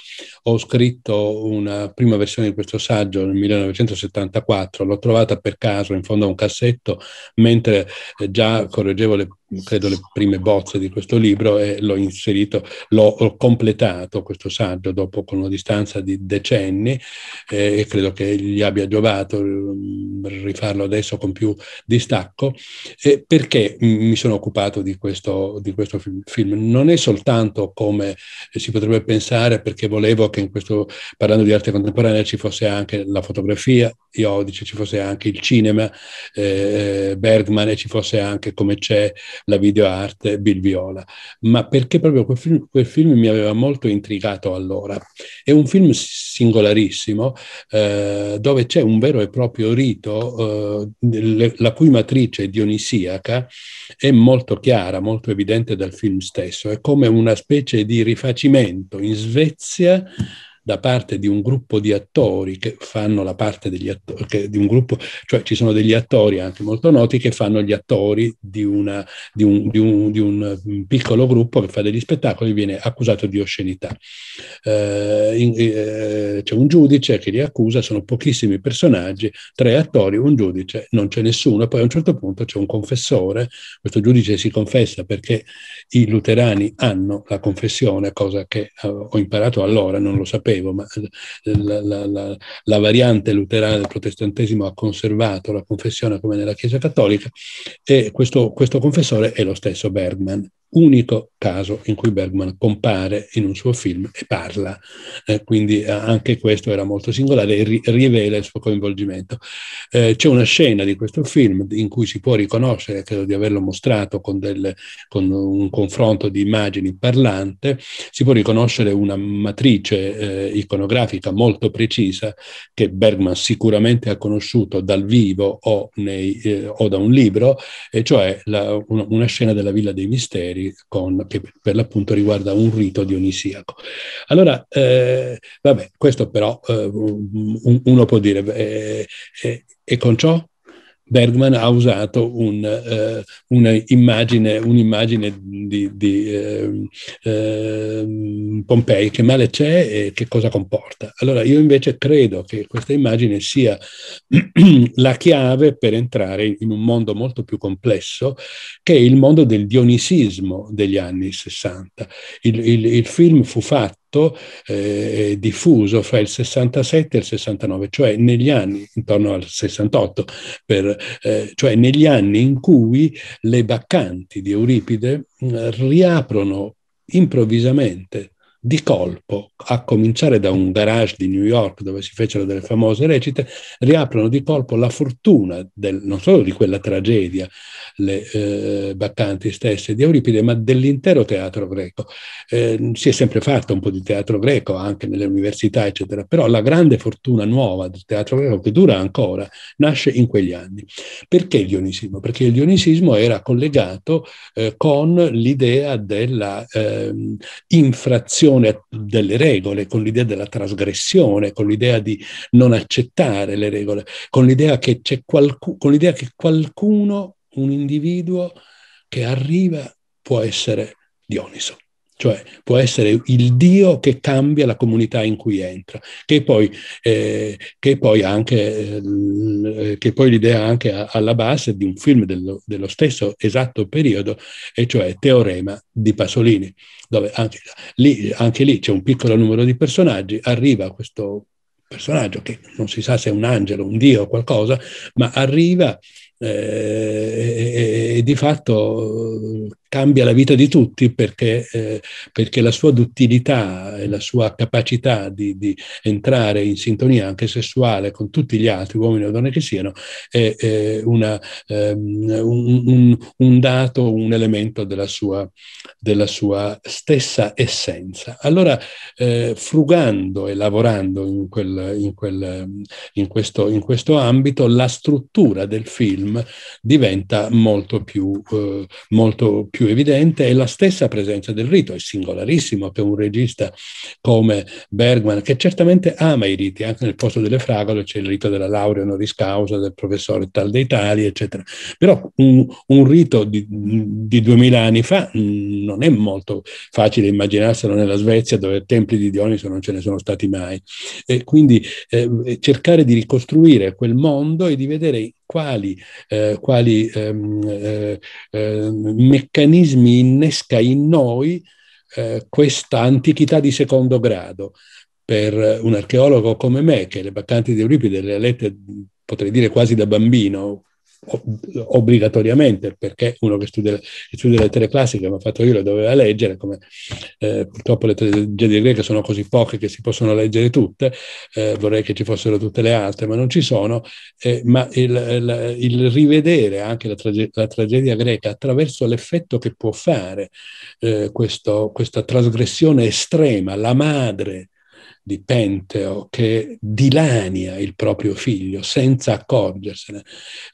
ho scritto una prima versione di questo saggio nel 1974, l'ho trovata per caso in fondo a un cassetto mentre eh, già correggevo le credo le prime bozze di questo libro e l'ho inserito, l'ho completato questo saggio dopo con una distanza di decenni eh, e credo che gli abbia giovato mm, rifarlo adesso con più distacco. E perché mi sono occupato di questo, di questo film? Non è soltanto come si potrebbe pensare perché volevo che in questo, parlando di arte contemporanea, ci fosse anche la fotografia, io dice ci fosse anche il cinema, eh, Bergman e ci fosse anche come c'è la videoarte Bill Viola, ma perché proprio quel film, quel film mi aveva molto intrigato allora. È un film singolarissimo eh, dove c'è un vero e proprio rito, eh, la cui matrice dionisiaca è molto chiara, molto evidente dal film stesso. È come una specie di rifacimento in Svezia da parte di un gruppo di attori che fanno la parte degli attori, che, di un gruppo, cioè ci sono degli attori anche molto noti che fanno gli attori di, una, di, un, di, un, di un, piccolo gruppo che fa degli spettacoli e viene accusato di oscenità. Eh, in, eh, c'è un giudice che li accusa, sono pochissimi personaggi, tre attori, un giudice, non c'è nessuno, poi a un certo punto c'è un confessore, questo giudice si confessa perché i luterani hanno la confessione, cosa che eh, ho imparato allora, non lo sapevo sapevo, ma eh, la, la, la, la, variante luterana del protestantesimo ha conservato la confessione come nella Chiesa cattolica e questo, questo confessore è lo stesso Bergman unico caso in cui Bergman compare in un suo film e parla, eh, quindi eh, anche questo era molto singolare e ri- rivela il suo coinvolgimento. Eh, c'è una scena di questo film in cui si può riconoscere, credo di averlo mostrato con, del, con un confronto di immagini parlante, si può riconoscere una matrice eh, iconografica molto precisa che Bergman sicuramente ha conosciuto dal vivo o, nei, eh, o da un libro, e cioè la, una, una scena della Villa dei Misteri con, che per l'appunto riguarda un rito dionisiaco. Allora, eh, vabbè, questo però eh, uno può dire, eh, eh, e con ciò Bergman ha usato un, uh, un'immagine, un'immagine di, di uh, uh, Pompei, che male c'è e che cosa comporta. Allora io invece credo che questa immagine sia la chiave per entrare in un mondo molto più complesso, che è il mondo del dionisismo degli anni 60. Il, il, il film fu fatto fatto eh, diffuso fra il 67 e il 69, cioè negli anni, intorno al 68, per, eh, cioè negli anni in cui le baccanti di Euripide eh, riaprono improvvisamente di colpo, a cominciare da un garage di New York dove si fecero delle famose recite, riaprono di colpo la fortuna del, non solo di quella tragedia, le eh, baccanti stesse di Euripide, ma dell'intero teatro greco. Eh, si è sempre fatto un po' di teatro greco anche nelle università, eccetera, però la grande fortuna nuova del teatro greco, che dura ancora, nasce in quegli anni. Perché il dionisismo? Perché il dionisismo era collegato eh, con l'idea della ehm, infrazione violazione delle regole, con l'idea della trasgressione, con l'idea di non accettare le regole, con l'idea che c'è qualcuno, con l'idea che qualcuno, un individuo che arriva può essere Dioniso cioè può essere il Dio che cambia la comunità in cui entra, che poi, eh, che poi, anche, eh, che poi l'idea anche alla base di un film dello, dello, stesso esatto periodo, e cioè Teorema di Pasolini, dove anche lì, anche lì c'è un piccolo numero di personaggi, arriva questo personaggio che non si sa se è un angelo, un dio o qualcosa, ma arriva eh, e, e, di fatto cambia la vita di tutti perché, eh, perché, la sua duttilità e la sua capacità di, di, entrare in sintonia anche sessuale con tutti gli altri, uomini o donne che siano, è, è una, um, un, un, dato, un elemento della sua, della sua stessa essenza. Allora, eh, frugando e lavorando in, quel, in, quel, in, questo, in questo ambito, la struttura del film diventa molto più, eh, molto più più evidente è la stessa presenza del rito. È singolarissimo che un regista come Bergman, che certamente ama i riti, anche nel posto delle fragole c'è il rito della laurea honoris causa del professore tal dei tali, eccetera. Però un, un rito di, di, duemila anni fa mm, non è molto facile immaginarselo nella Svezia dove templi di Dioniso non ce ne sono stati mai. E quindi eh, cercare di ricostruire quel mondo e di vedere quali, eh, quali ehm, eh, eh, meccanismi innesca in noi eh, questa antichità di secondo grado. Per un archeologo come me, che le baccanti di Euripide le ha lette, potrei dire quasi da bambino, obbligatoriamente, perché uno che studia, che studia le lettere classiche, come ho fatto io, le doveva leggere, come eh, purtroppo le tragedie greche sono così poche che si possono leggere tutte, eh, vorrei che ci fossero tutte le altre, ma non ci sono, eh, ma il, il, il, rivedere anche la, trage- la, tragedia greca attraverso l'effetto che può fare eh, questo, questa trasgressione estrema, la madre di Penteo che dilania il proprio figlio senza accorgersene,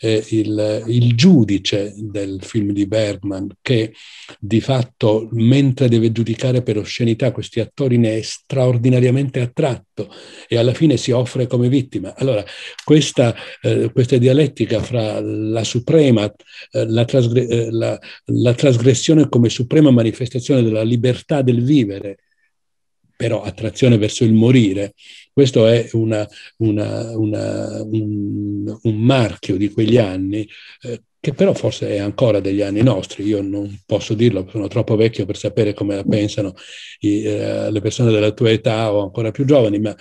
eh, il, il, giudice del film di Bergman che di fatto mentre deve giudicare per oscenità questi attori ne è straordinariamente attratto e alla fine si offre come vittima. Allora questa, eh, questa dialettica fra la suprema, eh, la, trasgre- eh, la, la trasgressione come suprema manifestazione della libertà del vivere però attrazione verso il morire. Questo è una, una, una, un, un, marchio di quegli anni eh, che però forse è ancora degli anni nostri, io non posso dirlo, sono troppo vecchio per sapere come la pensano i, eh, le persone della tua età o ancora più giovani, ma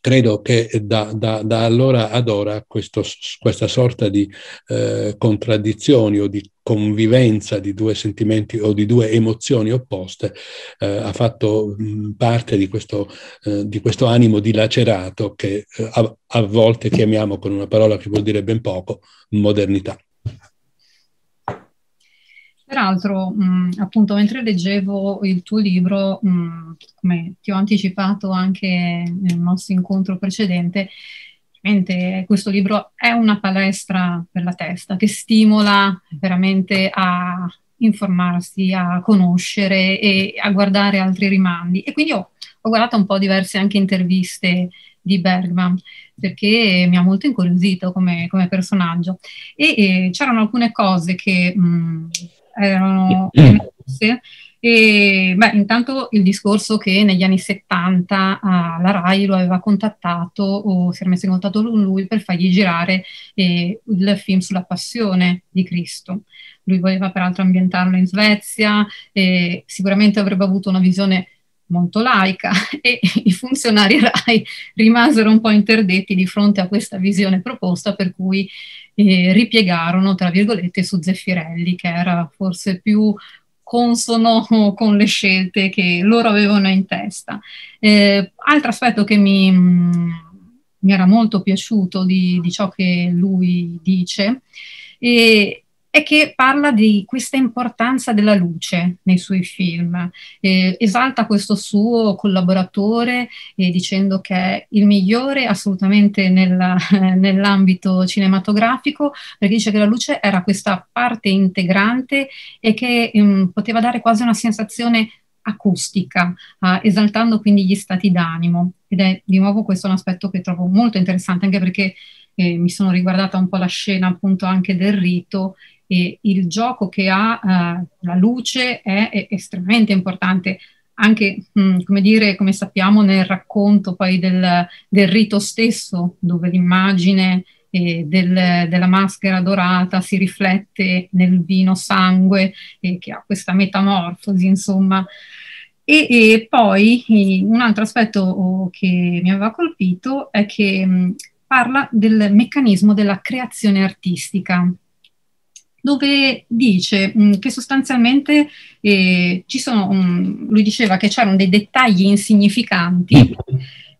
credo che da, da, da allora ad ora questo, questa sorta di eh, contraddizioni o di convivenza di due sentimenti o di due emozioni opposte eh, ha fatto mh, parte di questo, eh, di questo, animo dilacerato che eh, a, a volte chiamiamo con una parola che vuol dire ben poco modernità. Peraltro, mh, appunto, mentre leggevo il tuo libro, mh, come ti ho anticipato anche nel nostro incontro precedente, questo libro è una palestra per la testa che stimola veramente a informarsi, a conoscere e a guardare altri rimandi. E quindi ho, ho guardato un po' diverse anche interviste di Bergman perché mi ha molto incuriosito come, come personaggio e, e, c'erano alcune cose che mh, erano emerse. E, beh, intanto il discorso che negli anni 70 uh, la RAI lo aveva contattato o si era messo in contatto con lui per fargli girare eh, il film sulla passione di Cristo. Lui voleva peraltro ambientarlo in Svezia e sicuramente avrebbe avuto una visione molto laica e i funzionari RAI rimasero un po' interdetti di fronte a questa visione proposta per cui eh, ripiegarono, tra virgolette, su Zeffirelli, che era forse più consono con le scelte che loro avevano in testa. Eh, altro aspetto che mi, mi, era molto piaciuto di, di ciò che lui dice e, è che parla di questa importanza della luce nei suoi film, eh, esalta questo suo collaboratore eh, dicendo che è il migliore assolutamente nella, nell'ambito cinematografico, perché dice che la luce era questa parte integrante e che um, poteva dare quasi una sensazione acustica, uh, esaltando quindi gli stati d'animo. Ed è di nuovo questo un aspetto che trovo molto interessante, anche perché eh, mi sono riguardata un po' la scena appunto anche del rito e il gioco che ha uh, la luce è, è, estremamente importante anche, mh, mm, come dire, come sappiamo nel racconto poi del, del rito stesso, dove l'immagine eh, del, della maschera dorata si riflette nel vino sangue, eh, che ha questa metamorfosi, insomma. E, e poi eh, un altro aspetto oh, che mi aveva colpito è che mh, mm, parla del meccanismo della creazione artistica dove dice mh, mm, che sostanzialmente eh, ci sono, um, lui diceva che c'erano dei dettagli insignificanti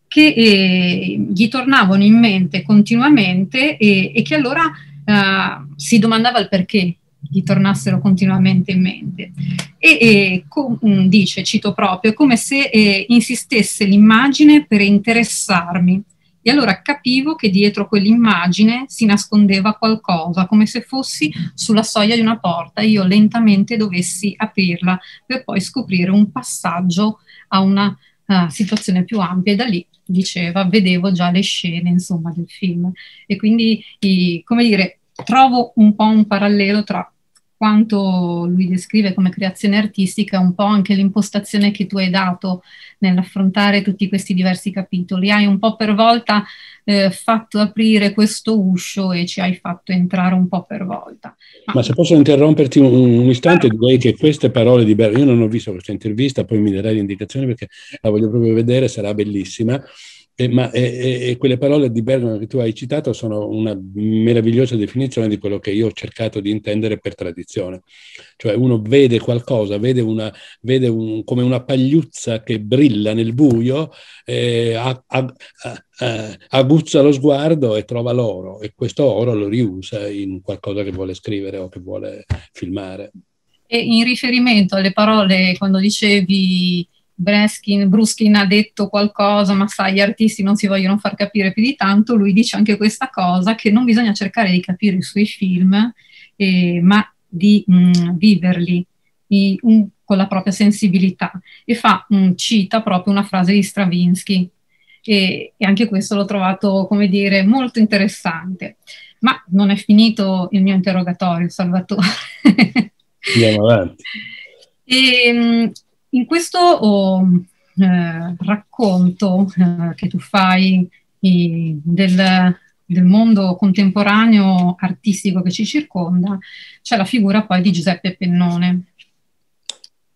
che eh, gli tornavano in mente continuamente e, e che allora uh, si domandava il perché gli tornassero continuamente in mente. E, e com, mm, dice, cito proprio, come se eh, insistesse l'immagine per interessarmi e allora capivo che dietro quell'immagine si nascondeva qualcosa, come se fossi sulla soglia di una porta e io lentamente dovessi aprirla per poi scoprire un passaggio a una uh, situazione più ampia. E da lì diceva, vedevo già le scene insomma del film. E quindi i, come dire, trovo un po' un parallelo tra quanto lui descrive come creazione artistica, un po' anche l'impostazione che tu hai dato nell'affrontare tutti questi diversi capitoli. Hai un po' per volta eh, fatto aprire questo uscio e ci hai fatto entrare un po' per volta. Ma, Ma se posso interromperti un, un istante, direi che queste parole di Berger, io non ho visto questa intervista, poi mi darai l'indicazione perché la voglio proprio vedere, sarà bellissima eh, ma eh, eh, quelle parole di Bergman che tu hai citato sono una meravigliosa definizione di quello che io ho cercato di intendere per tradizione. Cioè uno vede qualcosa, vede, una, vede un, come una pagliuzza che brilla nel buio, eh, aguzza lo sguardo e trova l'oro e questo oro lo riusa in qualcosa che vuole scrivere o che vuole filmare. E in riferimento alle parole, quando dicevi Breskin, Bruskin ha detto qualcosa, ma sai, gli artisti non si vogliono far capire più di tanto, lui dice anche questa cosa, che non bisogna cercare di capire i suoi film, eh, ma di mh, mm, viverli i, un, con la propria sensibilità. E fa, mh, mm, cita proprio una frase di Stravinsky, e, e anche questo l'ho trovato, come dire, molto interessante. Ma non è finito il mio interrogatorio, Salvatore. Andiamo avanti. E, mm, in questo oh, eh, racconto eh, che tu fai eh, del, del, mondo contemporaneo artistico che ci circonda, c'è la figura poi di Giuseppe Pennone,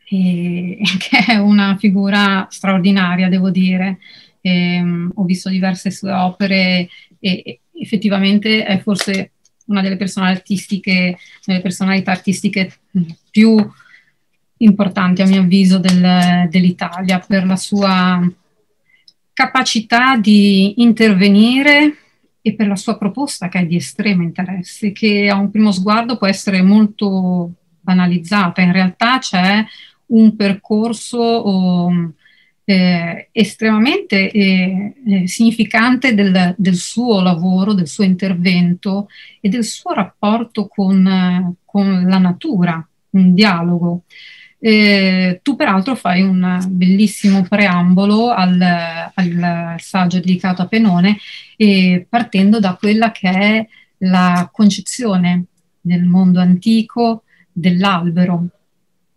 che è una figura straordinaria, devo dire. Ehm, ho visto diverse sue opere e effettivamente è forse una delle artistiche, delle personalità artistiche più importanti a mio avviso del, dell'Italia per la sua capacità di intervenire e per la sua proposta che è di estremo interesse, che a un primo sguardo può essere molto banalizzata, in realtà c'è un percorso oh, eh, estremamente eh, eh, significante del, del, suo lavoro, del suo intervento e del suo rapporto con, con la natura, un dialogo. Eh, tu peraltro fai un bellissimo preambolo al, al saggio dedicato a Penone, eh, partendo da quella che è la concezione del mondo antico dell'albero,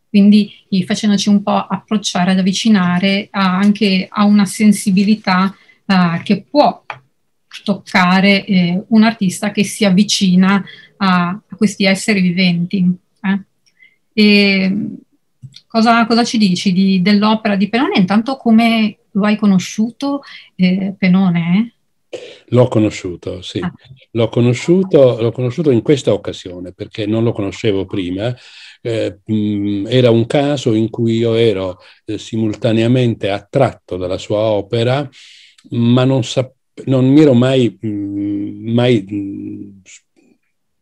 quindi facendoci un po' approcciare ad avvicinare a, anche a una sensibilità uh, che può toccare eh, un artista che si avvicina a, a questi esseri viventi. Eh? E, Cosa, cosa ci dici di, dell'opera di Penone? Intanto come lo hai conosciuto, eh, Penone? L'ho conosciuto, sì. Ah. L'ho, conosciuto, l'ho conosciuto in questa occasione perché non lo conoscevo prima. Eh, mh, era un caso in cui io ero eh, simultaneamente attratto dalla sua opera, ma non, sap- non mi ero mai, mh, mai mh,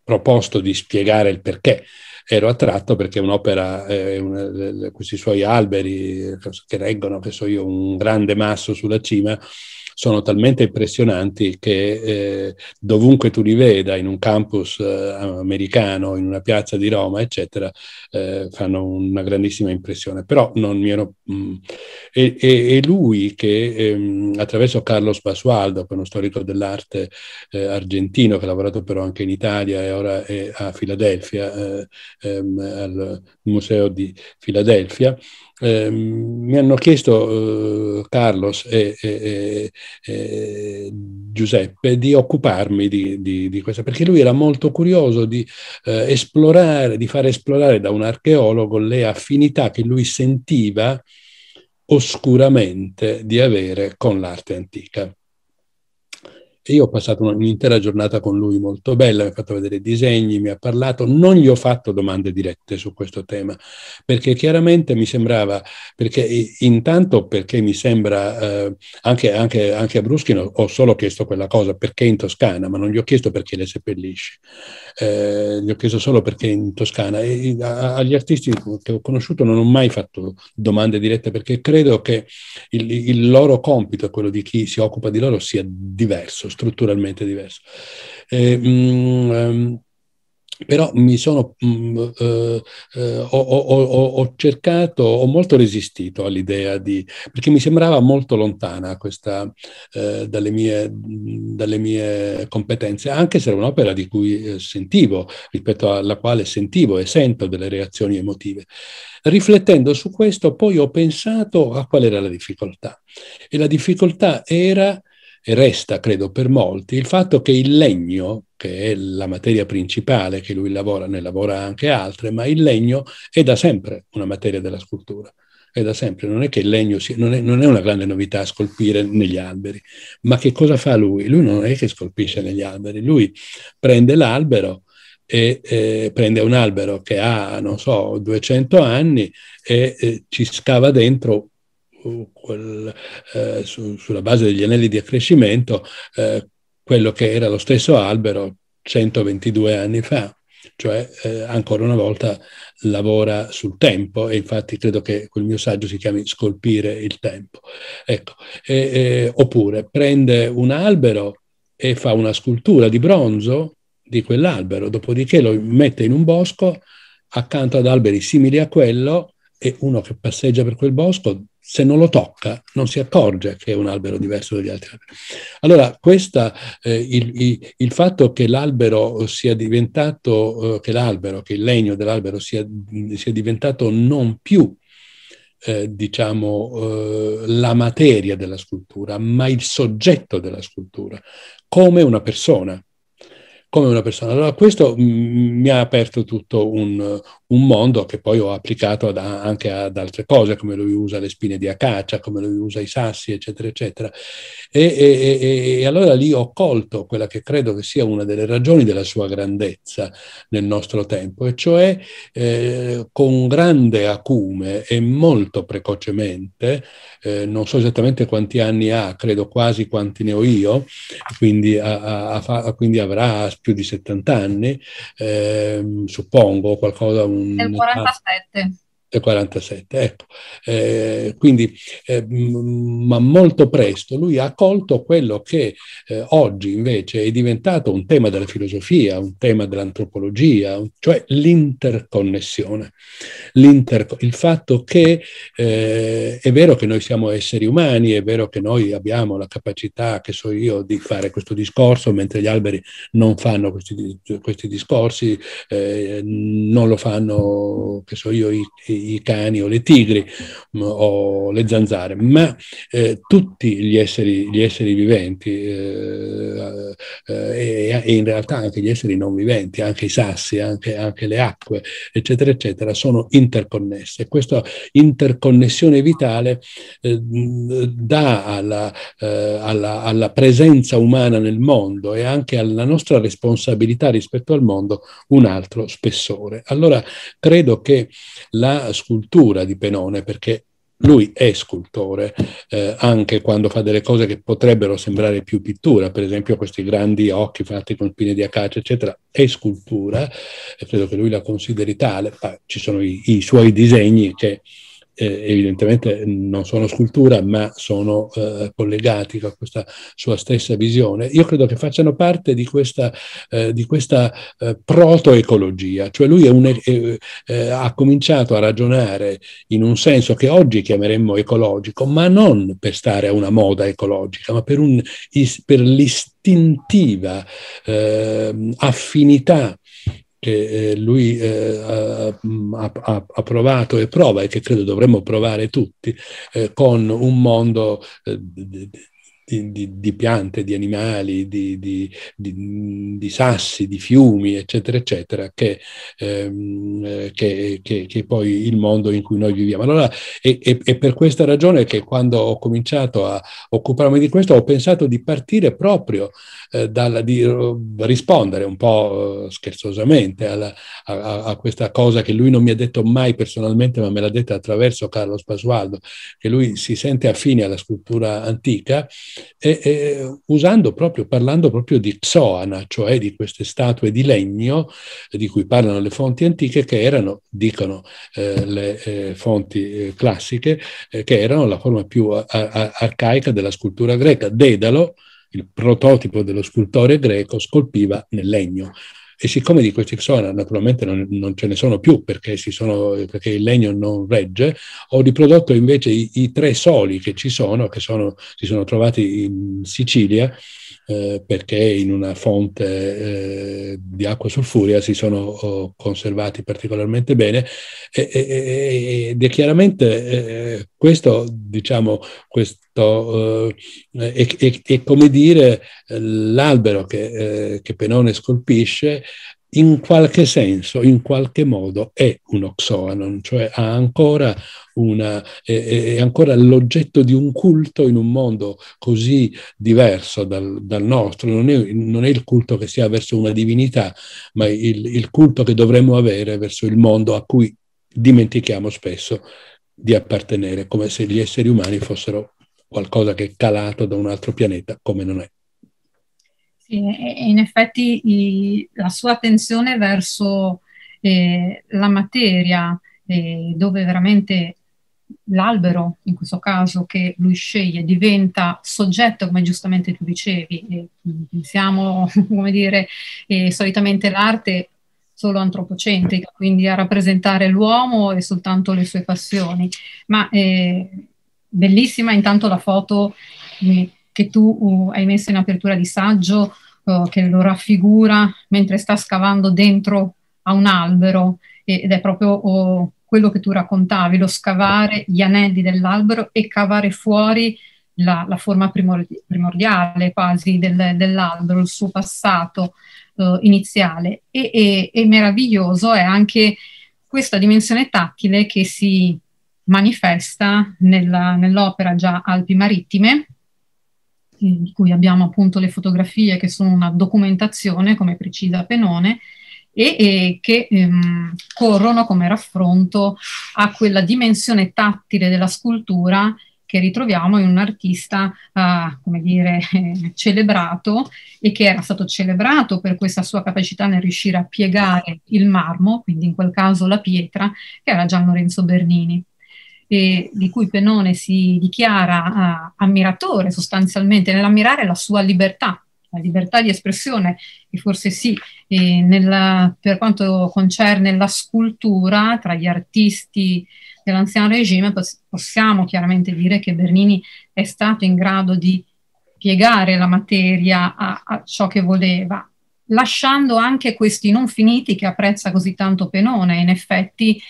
proposto di spiegare il perché ero attratto perché un'opera, eh, una, questi suoi alberi che reggono, che so io, un grande masso sulla cima, sono talmente impressionanti che eh, dovunque tu li veda, in un campus eh, americano, in una piazza di Roma, eccetera, eh, fanno una grandissima impressione. Però non mi ero... Mm, e, e, e, lui che ehm, attraverso Carlos Basualdo, che è uno storico dell'arte eh, argentino, che ha lavorato però anche in Italia e ora è a Filadelfia, eh, ehm, al Museo di Filadelfia, eh, mi hanno chiesto eh, Carlos e, e, e, Giuseppe di occuparmi di, di, di, questa, perché lui era molto curioso di eh, esplorare, di fare esplorare da un archeologo le affinità che lui sentiva oscuramente di avere con l'arte antica. Io ho passato un'intera giornata con lui molto bella, mi ha fatto vedere i disegni, mi ha parlato, non gli ho fatto domande dirette su questo tema, perché chiaramente mi sembrava, perché intanto perché mi sembra, eh, anche, anche, anche, a Bruschino ho solo chiesto quella cosa, perché in Toscana, ma non gli ho chiesto perché le seppellisci, eh, gli ho chiesto solo perché in Toscana. E agli artisti che ho conosciuto non ho mai fatto domande dirette, perché credo che il, il loro compito, quello di chi si occupa di loro, sia diverso strutturalmente diverso. Eh, mh, però mi sono, mh, mm, eh, eh, ho, ho, ho, cercato, ho molto resistito all'idea di, perché mi sembrava molto lontana questa eh, dalle, mie, dalle, mie, competenze, anche se era un'opera di cui eh, sentivo, rispetto alla quale sentivo e sento delle reazioni emotive. Riflettendo su questo, poi ho pensato a qual era la difficoltà. E la difficoltà era resta, credo, per molti, il fatto che il legno, che è la materia principale che lui lavora, ne lavora anche altre, ma il legno è da sempre una materia della scultura. È da sempre, non è che il legno sia, non, è, non è una grande novità scolpire negli alberi, ma che cosa fa lui? Lui non è che scolpisce negli alberi, lui prende l'albero e eh, prende un albero che ha, non so, 200 anni e eh, ci scava dentro quel, eh, su, sulla base degli anelli di accrescimento eh, quello che era lo stesso albero 122 anni fa, cioè eh, ancora una volta lavora sul tempo e infatti credo che quel mio saggio si chiami Scolpire il tempo. Ecco, e, oppure prende un albero e fa una scultura di bronzo di quell'albero, dopodiché lo mette in un bosco accanto ad alberi simili a quello e uno che passeggia per quel bosco se non lo tocca non si accorge che è un albero diverso dagli altri alberi. Allora, questa, eh, il, il, il, fatto che l'albero sia diventato, eh, che l'albero, che il legno dell'albero sia, sia diventato non più eh, diciamo, eh, la materia della scultura, ma il soggetto della scultura, come una persona come una persona. Allora questo mm, mi ha aperto tutto un, un mondo che poi ho applicato ad, anche ad altre cose, come lui usa le spine di acacia, come lui usa i sassi, eccetera, eccetera. E, e, e, e, allora lì ho colto quella che credo che sia una delle ragioni della sua grandezza nel nostro tempo, e cioè eh, con grande acume e molto precocemente, eh, non so esattamente quanti anni ha, credo quasi quanti ne ho io, quindi, a, a, a, quindi avrà più di 70 anni, eh, suppongo, qualcosa, un... Nel 47 del 47. Ecco. Eh, quindi, eh, ma molto presto lui ha colto quello che eh, oggi invece è diventato un tema della filosofia, un tema dell'antropologia, cioè l'interconnessione. L'inter- il fatto che eh, è vero che noi siamo esseri umani, è vero che noi abbiamo la capacità, che so io, di fare questo discorso, mentre gli alberi non fanno questi, questi discorsi, eh, non lo fanno, che so io, i, i i cani o le tigri m, o le zanzare, ma eh, tutti gli esseri, gli esseri viventi eh, eh, e, in realtà anche gli esseri non viventi, anche i sassi, anche, anche le acque, eccetera, eccetera, sono interconnesse. Questa interconnessione vitale eh, dà alla, eh, alla, alla presenza umana nel mondo e anche alla nostra responsabilità rispetto al mondo un altro spessore. Allora credo che la scultura di Penone, perché lui è scultore, eh, anche quando fa delle cose che potrebbero sembrare più pittura, per esempio questi grandi occhi fatti con spine di acacia, eccetera, è scultura, e credo che lui la consideri tale, ci sono i, i suoi disegni che eh, evidentemente non sono scultura, ma sono eh, collegati a questa sua stessa visione, io credo che facciano parte di questa, eh, di questa eh, protoecologia, cioè lui un, eh, eh, ha cominciato a ragionare in un senso che oggi chiameremmo ecologico, ma non per stare a una moda ecologica, ma per, un, per l'istintiva affinità che eh, lui eh, ha, ha, ha, provato e prova e che credo dovremmo provare tutti eh, con un mondo eh, di, di, di, piante, di animali, di, di, sassi, di fiumi, eccetera, eccetera, che, ehm, che, che, che, poi il mondo in cui noi viviamo. Allora è, è, è, per questa ragione che quando ho cominciato a occuparmi di questo ho pensato di partire proprio eh, di rispondere un po' scherzosamente alla, a, a, questa cosa che lui non mi ha detto mai personalmente, ma me l'ha detta attraverso Carlo Spasualdo, che lui si sente affine alla scultura antica e, e, usando proprio, parlando proprio di Xoana, cioè di queste statue di legno di cui parlano le fonti antiche, che erano, dicono eh, le eh, fonti eh, classiche, eh, che erano la forma più a, a, arcaica della scultura greca. Dedalo, il prototipo dello scultore greco, scolpiva nel legno. E siccome di questi Xona naturalmente non, non ce ne sono più perché, sono, perché, il legno non regge, ho riprodotto invece i, i tre soli che ci sono, che sono, si sono trovati in Sicilia, eh, perché in una fonte eh, di acqua sulfurea si sono oh, conservati particolarmente bene. E, e, ed è chiaramente eh, questo, diciamo, questo eh, è, è, è, come dire l'albero che, eh, che Penone scolpisce in qualche senso, in qualche modo, è un oxoanon, cioè ancora una, è, è, ancora l'oggetto di un culto in un mondo così diverso dal, dal nostro. Non è, non è, il culto che si ha verso una divinità, ma il, il culto che dovremmo avere verso il mondo a cui dimentichiamo spesso di appartenere, come se gli esseri umani fossero qualcosa che è calato da un altro pianeta, come non è. Sì, in effetti i, la sua attenzione verso eh, la materia, eh, dove veramente l'albero, in questo caso che lui sceglie, diventa soggetto, come giustamente tu dicevi, e pensiamo, come dire, eh, solitamente l'arte solo antropocentrica, quindi a rappresentare l'uomo e soltanto le sue passioni, ma eh, bellissima intanto la foto che tu uh, hai messo in apertura di saggio, uh, che lo raffigura mentre sta scavando dentro a un albero ed è proprio uh, quello che tu raccontavi, lo scavare gli anelli dell'albero e cavare fuori la, la forma primordi- primordiale quasi del, dell'albero, il suo passato uh, iniziale. E, e, e, meraviglioso è anche questa dimensione tattile che si manifesta nella, nell'opera già Alpi Marittime, di cui abbiamo appunto le fotografie che sono una documentazione, come precisa Penone, e, e che ehm, corrono come raffronto a quella dimensione tattile della scultura che ritroviamo in un artista, uh, come dire, celebrato e che era stato celebrato per questa sua capacità nel riuscire a piegare il marmo, quindi in quel caso la pietra, che era Gian Lorenzo Bernini e di cui Penone si dichiara uh, ammiratore sostanzialmente, nell'ammirare la sua libertà, la libertà di espressione, che forse sì, nella, per quanto concerne la scultura tra gli artisti dell'anziano regime, possiamo chiaramente dire che Bernini è stato in grado di piegare la materia a, a ciò che voleva, lasciando anche questi non finiti che apprezza così tanto Penone. In effetti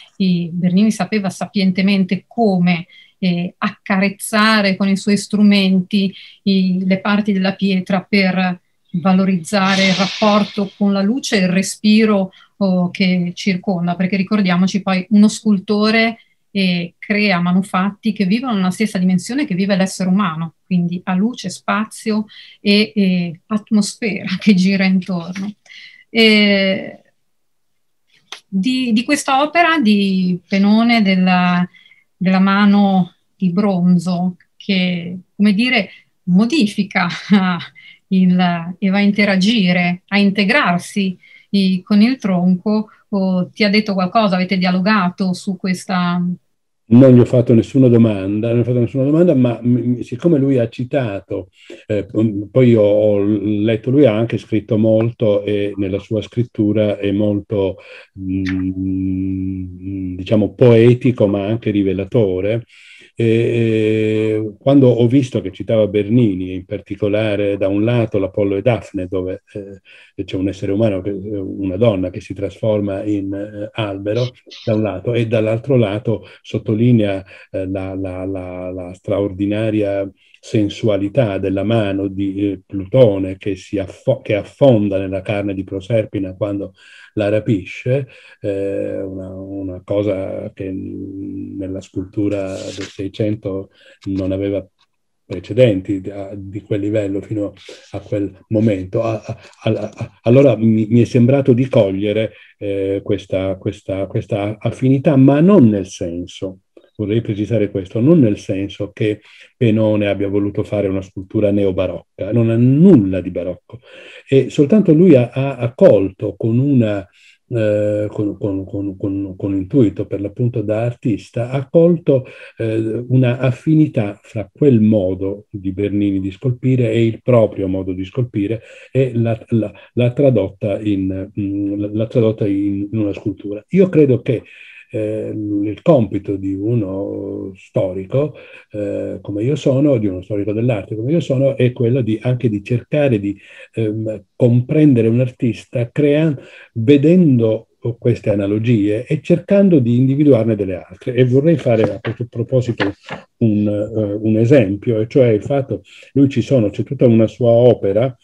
Bernini sapeva sapientemente come eh, accarezzare con i suoi strumenti i, le parti della pietra per valorizzare il rapporto con la luce e il respiro oh, che circonda, perché ricordiamoci poi uno scultore eh, crea manufatti che vivono nella stessa dimensione che vive l'essere umano, quindi a luce, spazio e, e atmosfera che gira intorno. E di, di questa opera di Penone della, della mano di bronzo che, come dire, modifica il, e va a interagire, a integrarsi con il tronco, o ti ha detto qualcosa, avete dialogato su questa... Non gli ho fatto nessuna domanda, non ho fatto nessuna domanda, ma siccome lui ha citato, eh, poi ho, ho, letto, lui ha anche scritto molto e nella sua scrittura è molto, mh, mm, diciamo, poetico ma anche rivelatore. E quando ho visto che citava Bernini, in particolare da un lato l'Apollo e Daphne, dove eh, c'è un essere umano, una donna che si trasforma in eh, albero, da un lato, e dall'altro lato sottolinea eh, la, la, la, la straordinaria sensualità della mano di eh, Plutone che, affo- che affonda nella carne di Proserpina quando la rapisce, eh, una, una, cosa che nella scultura del Seicento non aveva precedenti di, quel livello fino a quel momento. Allora mi, mi, è sembrato di cogliere eh, questa, questa, questa affinità, ma non nel senso vorrei precisare questo, non nel senso che Penone abbia voluto fare una scultura neobarocca, non ha nulla di barocco, e soltanto lui ha, ha accolto con una eh, con, con, con, con, intuito per l'appunto da artista, ha colto eh, una affinità fra quel modo di Bernini di scolpire e il proprio modo di scolpire e l'ha, tradotta, in, mh, mm, tradotta in, una scultura. Io credo che eh, il compito di uno storico eh, come io sono, di uno storico dell'arte come io sono, è quello di, anche di cercare di ehm, comprendere un artista crea, vedendo queste analogie e cercando di individuarne delle altre. E vorrei fare a questo proposito un, uh, un esempio, e cioè il fatto, lui ci sono, c'è tutta una sua opera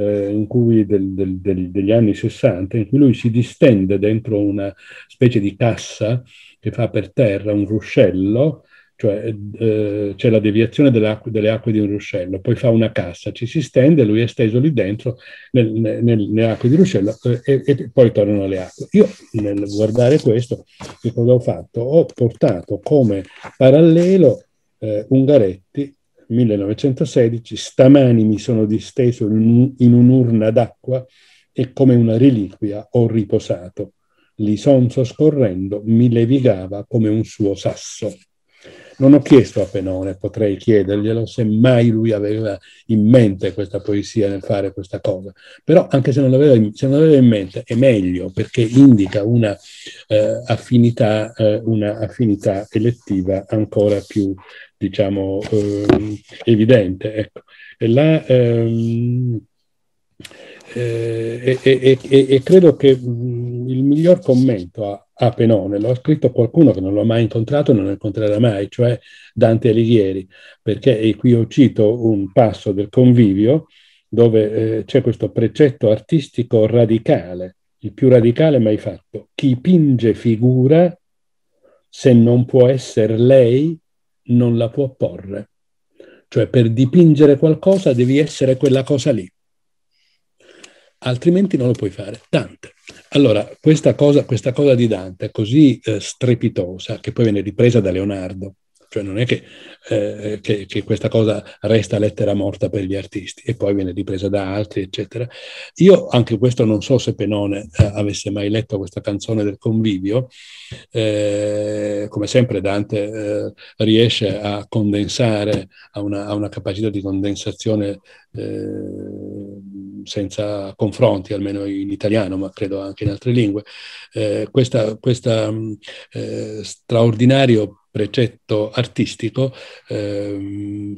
eh, cui del, del, del, degli anni 60, in cui lui si distende dentro una specie di cassa che fa per terra un ruscello, cioè eh, c'è la deviazione delle acque, delle acque, di un ruscello, poi fa una cassa, ci si stende, lui è steso lì dentro nel, nel, nelle acque di ruscello eh, e, e, poi tornano le acque. Io nel guardare questo, che cosa ho fatto? Ho portato come parallelo eh, Ungaretti 1916, stamani mi sono disteso in, un'urna d'acqua e come una reliquia ho riposato. L'isonzo scorrendo mi levigava come un suo sasso. Non ho chiesto a Penone, potrei chiederglielo se mai lui aveva in mente questa poesia nel fare questa cosa, però anche se non l'aveva in, in mente è meglio perché indica una, eh, affinità, eh, una affinità elettiva ancora più diciamo, eh, evidente. Ecco. E, la, ehm, eh, e, e, e, credo che mh, il miglior commento a, a, Penone lo ha scritto qualcuno che non l'ho mai incontrato e non lo incontrerà mai, cioè Dante Alighieri, perché e qui ho cito un passo del convivio dove eh, c'è questo precetto artistico radicale, il più radicale mai fatto. Chi pinge figura, se non può essere lei, non la può porre. Cioè per dipingere qualcosa devi essere quella cosa lì, altrimenti non lo puoi fare. Dante. Allora, questa cosa, questa cosa di Dante è così eh, strepitosa che poi viene ripresa da Leonardo, cioè non è che, eh, che, che, questa cosa resta lettera morta per gli artisti e poi viene ripresa da altri, eccetera. Io anche questo non so se Penone eh, avesse mai letto questa canzone del convivio, eh, come sempre Dante eh, riesce a condensare, ha una, una, capacità di condensazione eh, senza confronti, almeno in italiano, ma credo anche in altre lingue. Eh, questa, questa straordinario precetto artistico eh,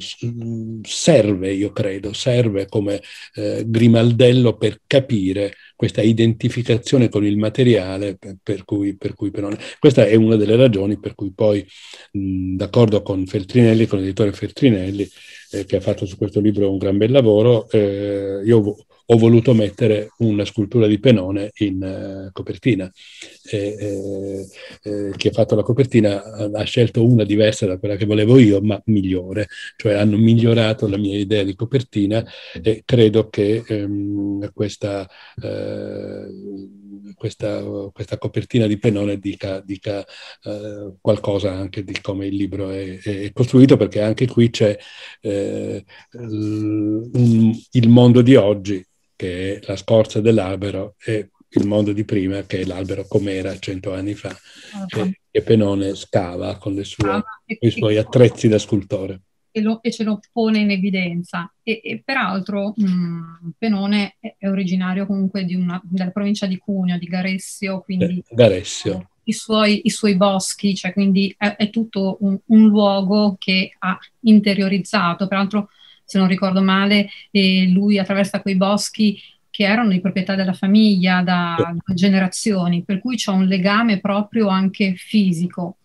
serve, io credo, serve come eh, grimaldello per capire questa identificazione con il materiale per, cui, per cui però, questa è una delle ragioni per cui poi mh, d'accordo con Feltrinelli, con l'editore Feltrinelli, eh, che ha fatto su questo libro un gran bel lavoro, eh, io ho voluto mettere una scultura di Penone in uh, copertina. E, eh, chi ha fatto la copertina ha scelto una diversa da quella che volevo io, ma migliore, cioè hanno migliorato la mia idea di copertina e credo che ehm, questa, eh, questa, questa, copertina di Penone dica, dica eh, qualcosa anche di come il libro è, è costruito, perché anche qui c'è eh, il mondo di oggi che è la scorza dell'albero, e il mondo di prima, che è l'albero com'era cento anni fa, uh-huh. che, che, Penone scava con, sue, ah, i suoi attrezzi da scultore. E, lo, e, ce lo pone in evidenza. E, e peraltro mh, mm, Penone è, è, originario comunque una, della provincia di Cuneo, di Garessio, quindi eh, Garessio. I suoi, i suoi, boschi, cioè quindi è, è tutto un, un, luogo che ha interiorizzato. Peraltro se non ricordo male, e lui attraversa quei boschi che erano di proprietà della famiglia da, generazioni, per cui c'è un legame proprio anche fisico.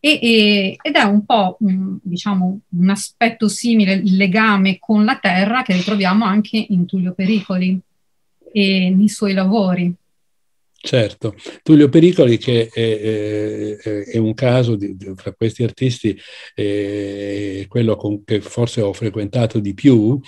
E, e, ed è un po' un, diciamo, un aspetto simile, il legame con la terra che ritroviamo anche in Tullio Pericoli e nei suoi lavori. Certo, Tullio Pericoli che è, è, è un caso di, fra questi artisti, è quello con, che forse ho frequentato di più,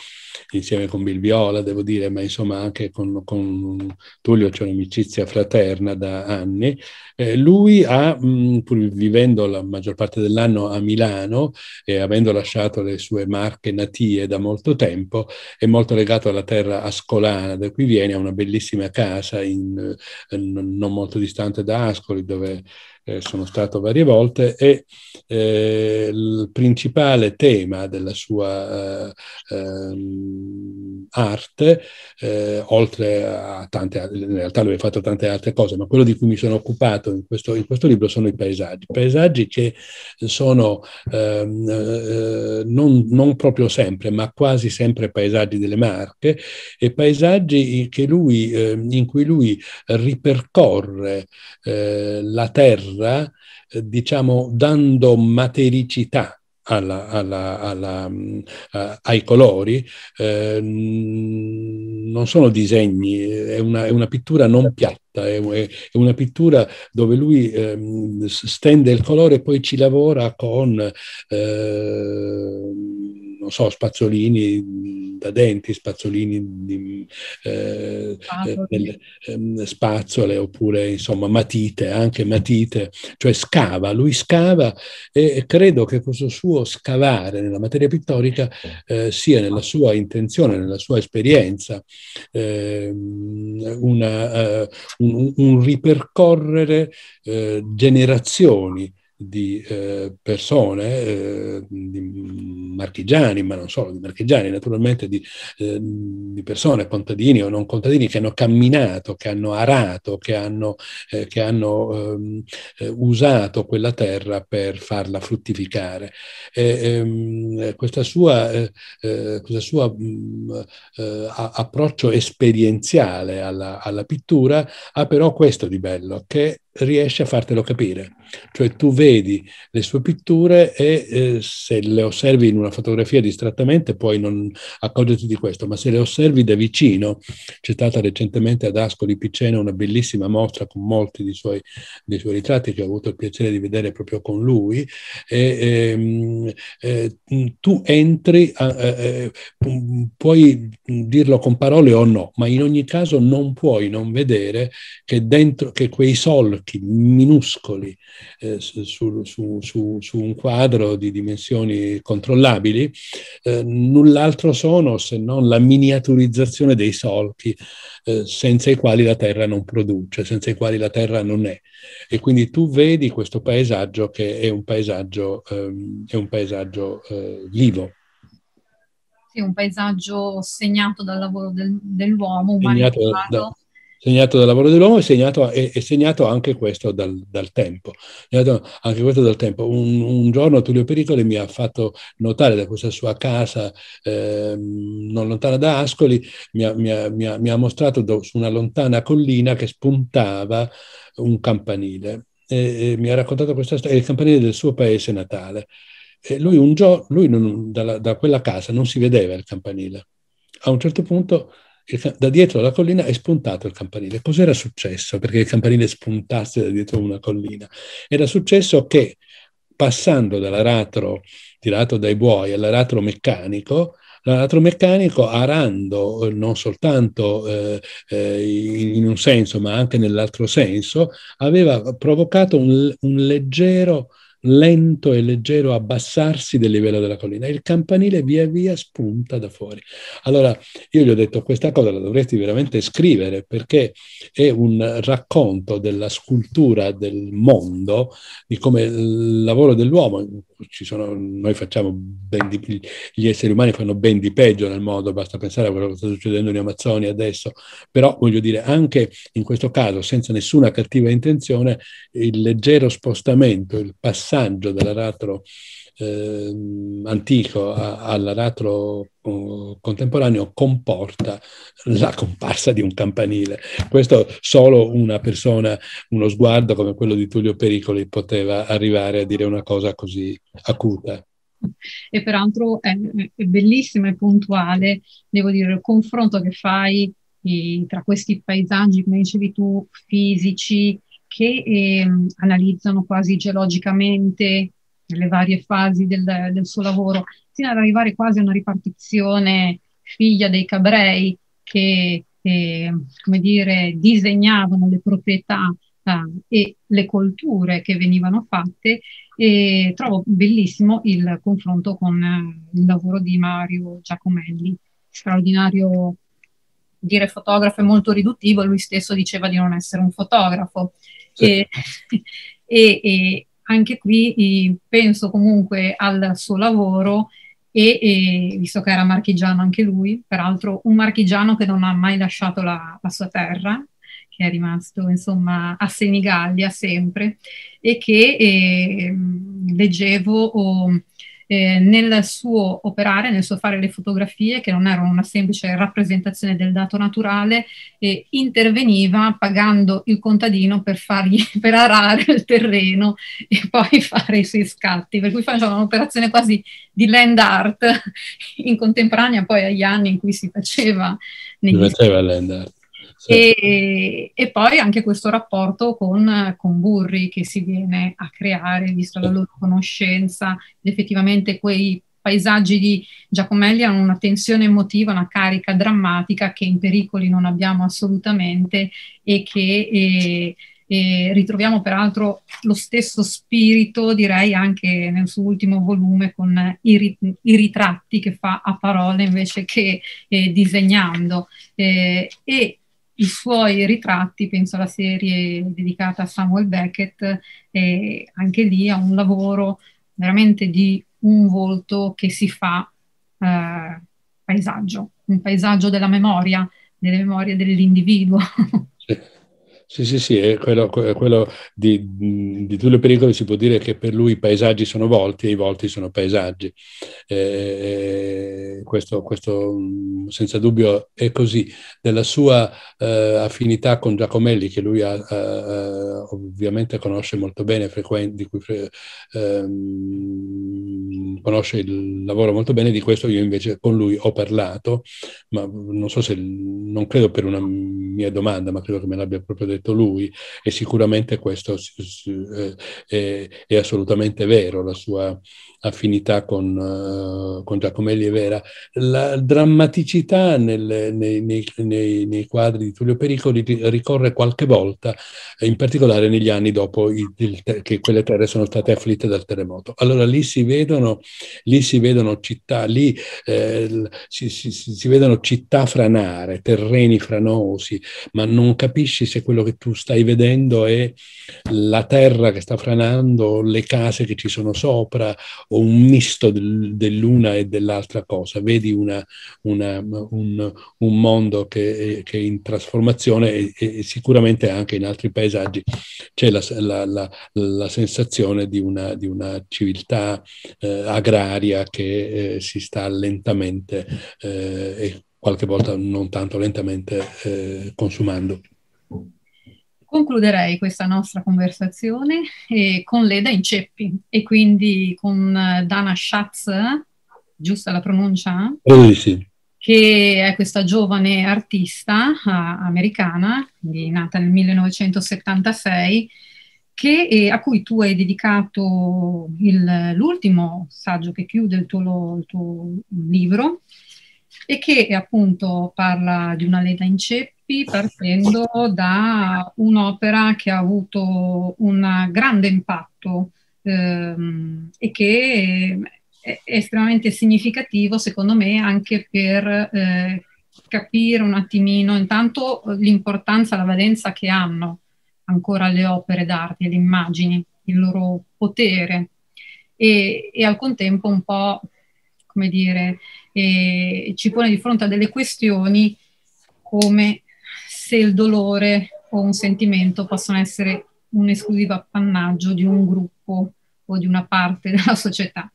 insieme con Bilbiola, devo dire, ma insomma anche con, con Tullio c'è un'amicizia fraterna da anni. Eh, lui ha, mh, pur vivendo la maggior parte dell'anno a Milano e avendo lasciato le sue marche natie da molto tempo, è molto legato alla terra ascolana, da cui viene, ha una bellissima casa in, in, non molto distante da Ascoli, dove eh, sono stato varie volte, e eh, il principale tema della sua eh, ehm, arte, eh, oltre a tante, in realtà lui ha fatto tante altre cose, ma quello di cui mi sono occupato in questo, in questo libro sono i paesaggi, paesaggi che sono ehm, eh, non, non, proprio sempre, ma quasi sempre paesaggi delle Marche, e paesaggi lui, ehm, in cui lui ripercorre eh, la terra terra, eh, diciamo, dando matericità alla, alla, alla, uh, ai colori, eh, non sono disegni, è una, è una pittura non piatta, è, è, una pittura dove lui eh, stende il colore e poi ci lavora con, eh, non so, spazzolini da denti, spazzolini di eh, delle, eh, spazzole oppure insomma matite, anche matite, cioè scava, lui scava e credo che questo suo scavare nella materia pittorica eh, sia nella sua intenzione, nella sua esperienza, ehm, una, uh, un, un, ripercorrere uh, generazioni di eh, persone, eh, di marchigiani, ma non solo di marchigiani, naturalmente di, eh, di, persone, contadini o non contadini, che hanno camminato, che hanno arato, che hanno, eh, che hanno ehm, eh, usato quella terra per farla fruttificare. E, ehm, questo sua, eh, sua mh, mm, approccio esperienziale alla, alla pittura ha però questo di bello, che riesce a fartelo capire. Cioè tu vedi le sue pitture e eh, se le osservi in una fotografia distrattamente puoi non accorgerti di questo, ma se le osservi da vicino, c'è stata recentemente ad Ascoli Piceno una bellissima mostra con molti dei suoi, dei suoi ritratti che ho avuto il piacere di vedere proprio con lui, e, ehm, eh, tu entri, eh, puoi dirlo con parole o no, ma in ogni caso non puoi non vedere che dentro, che quei solchi solchi minuscoli eh, su, su, su, su, un quadro di dimensioni controllabili, eh, null'altro sono se non la miniaturizzazione dei solchi eh, senza i quali la Terra non produce, senza i quali la Terra non è. E quindi tu vedi questo paesaggio che è un paesaggio, ehm, è un paesaggio eh, vivo. Sì, un paesaggio segnato dal lavoro del, dell'uomo, umanizzato. Da, segnato dal lavoro dell'uomo e segnato, è, è segnato anche questo dal, dal tempo. Anche questo dal tempo. Un, un, giorno Tullio Pericoli mi ha fatto notare da questa sua casa eh, non lontana da Ascoli, mi ha, mi ha, mi ha, mi ha mostrato do, su una lontana collina che spuntava un campanile. E, e mi ha raccontato questa storia, il campanile del suo paese natale. E lui un giorno, lui non, da, da quella casa non si vedeva il campanile. A un certo punto da dietro la collina è spuntato il campanile. Cos'era successo perché il campanile spuntasse da dietro una collina? Era successo che passando dall'aratro tirato dai buoi all'aratro meccanico, l'aratro meccanico arando non soltanto eh, eh, in un senso ma anche nell'altro senso, aveva provocato un, un leggero lento e leggero abbassarsi del livello della collina. Il campanile via via spunta da fuori. Allora io gli ho detto questa cosa la dovresti veramente scrivere perché è un racconto della scultura del mondo, di come il lavoro dell'uomo, sono, noi facciamo ben di, gli esseri umani fanno ben di peggio nel mondo, basta pensare a quello che sta succedendo in Amazzonia adesso, però voglio dire anche in questo caso senza nessuna cattiva intenzione il leggero spostamento, il passaggio dall'aratro eh, antico all'aratro uh, contemporaneo comporta la comparsa di un campanile. Questo solo una persona, uno sguardo come quello di Tullio Pericoli poteva arrivare a dire una cosa così acuta. E peraltro è, è bellissimo e puntuale, devo dire, il confronto che fai eh, tra questi paesaggi, come dicevi tu, fisici, che eh, analizzano quasi geologicamente nelle varie fasi del, del, suo lavoro, fino ad arrivare quasi a una ripartizione figlia dei cabrei che, eh, come dire, disegnavano le proprietà eh, e le colture che venivano fatte e trovo bellissimo il confronto con eh, il lavoro di Mario Giacomelli, straordinario dire fotografo è molto riduttivo, lui stesso diceva di non essere un fotografo. Sì. E, e, e, anche qui penso comunque al suo lavoro e, e, visto che era marchigiano anche lui, peraltro un marchigiano che non ha mai lasciato la, la sua terra, che è rimasto insomma a Senigallia sempre e che eh, leggevo oh, eh, nel suo operare, nel suo fare le fotografie, che non erano una semplice rappresentazione del dato naturale, eh, interveniva pagando il contadino per, fargli, per arare il terreno e poi fare i suoi scatti, per cui faceva un'operazione quasi di land art in contemporanea poi agli anni in cui si faceva. Si faceva land art. E, e, poi anche questo rapporto con, con, Burri che si viene a creare, visto la loro conoscenza, effettivamente quei paesaggi di Giacomelli hanno una tensione emotiva, una carica drammatica che in pericoli non abbiamo assolutamente e che e, e ritroviamo peraltro lo stesso spirito, direi anche nel suo ultimo volume, con i, i ritratti che fa a parole invece che eh, disegnando. Eh, e i suoi ritratti, penso alla serie dedicata a Samuel Beckett, e anche lì ha un lavoro veramente di un volto che si fa eh, paesaggio, un paesaggio della memoria, delle memorie dell'individuo. Sì, sì, sì, è quello, quello di, di, Tullio Pericoli si può dire che per lui i paesaggi sono volti e i volti sono paesaggi. Eh, questo, questo, senza dubbio è così. Della sua eh, affinità con Giacomelli, che lui ha, eh, ovviamente conosce molto bene, di cui ehm, conosce il lavoro molto bene, di questo io invece con lui ho parlato, ma non so se, non credo per una mia domanda, ma credo che me l'abbia proprio detto lui e sicuramente questo eh, è, è assolutamente vero, la sua affinità con, uh, con Giacomelli è vera. La drammaticità nel, nei, nei, nei, nei, quadri di Tullio Pericoli ricorre qualche volta, in particolare negli anni dopo il, il, che quelle terre sono state afflitte dal terremoto. Allora lì si vedono, lì si vedono città, lì eh, si, si, si, vedono città franare, terreni franosi, ma non capisci se quello che tu stai vedendo è la terra che sta franando, le case che ci sono sopra o un misto del, dell'una e dell'altra cosa. Vedi una, una, un, un, mondo che, che, è in trasformazione e, e, sicuramente anche in altri paesaggi c'è la, la, la, la sensazione di una, di una civiltà eh, agraria che eh, si sta lentamente eh, e qualche volta non tanto lentamente eh, consumando. Concluderei questa nostra conversazione eh, con Leda Inceppi e quindi con eh, Dana Schatz, giusta la pronuncia? Eh, sì. Che è questa giovane artista uh, americana, nata nel 1976, che, eh, a cui tu hai dedicato il, l'ultimo saggio che chiude il tuo, il tuo, libro e che appunto parla di una Leda in ceppi partendo da un'opera che ha avuto un grande impatto ehm, e che è, estremamente significativo secondo me anche per eh, capire un attimino intanto l'importanza, la valenza che hanno ancora le opere d'arte, le immagini, il loro potere. E, e al contempo un po', come dire, eh, ci pone di fronte a delle questioni come se il dolore o un sentimento possono essere un esclusivo appannaggio di un gruppo o di una parte della società.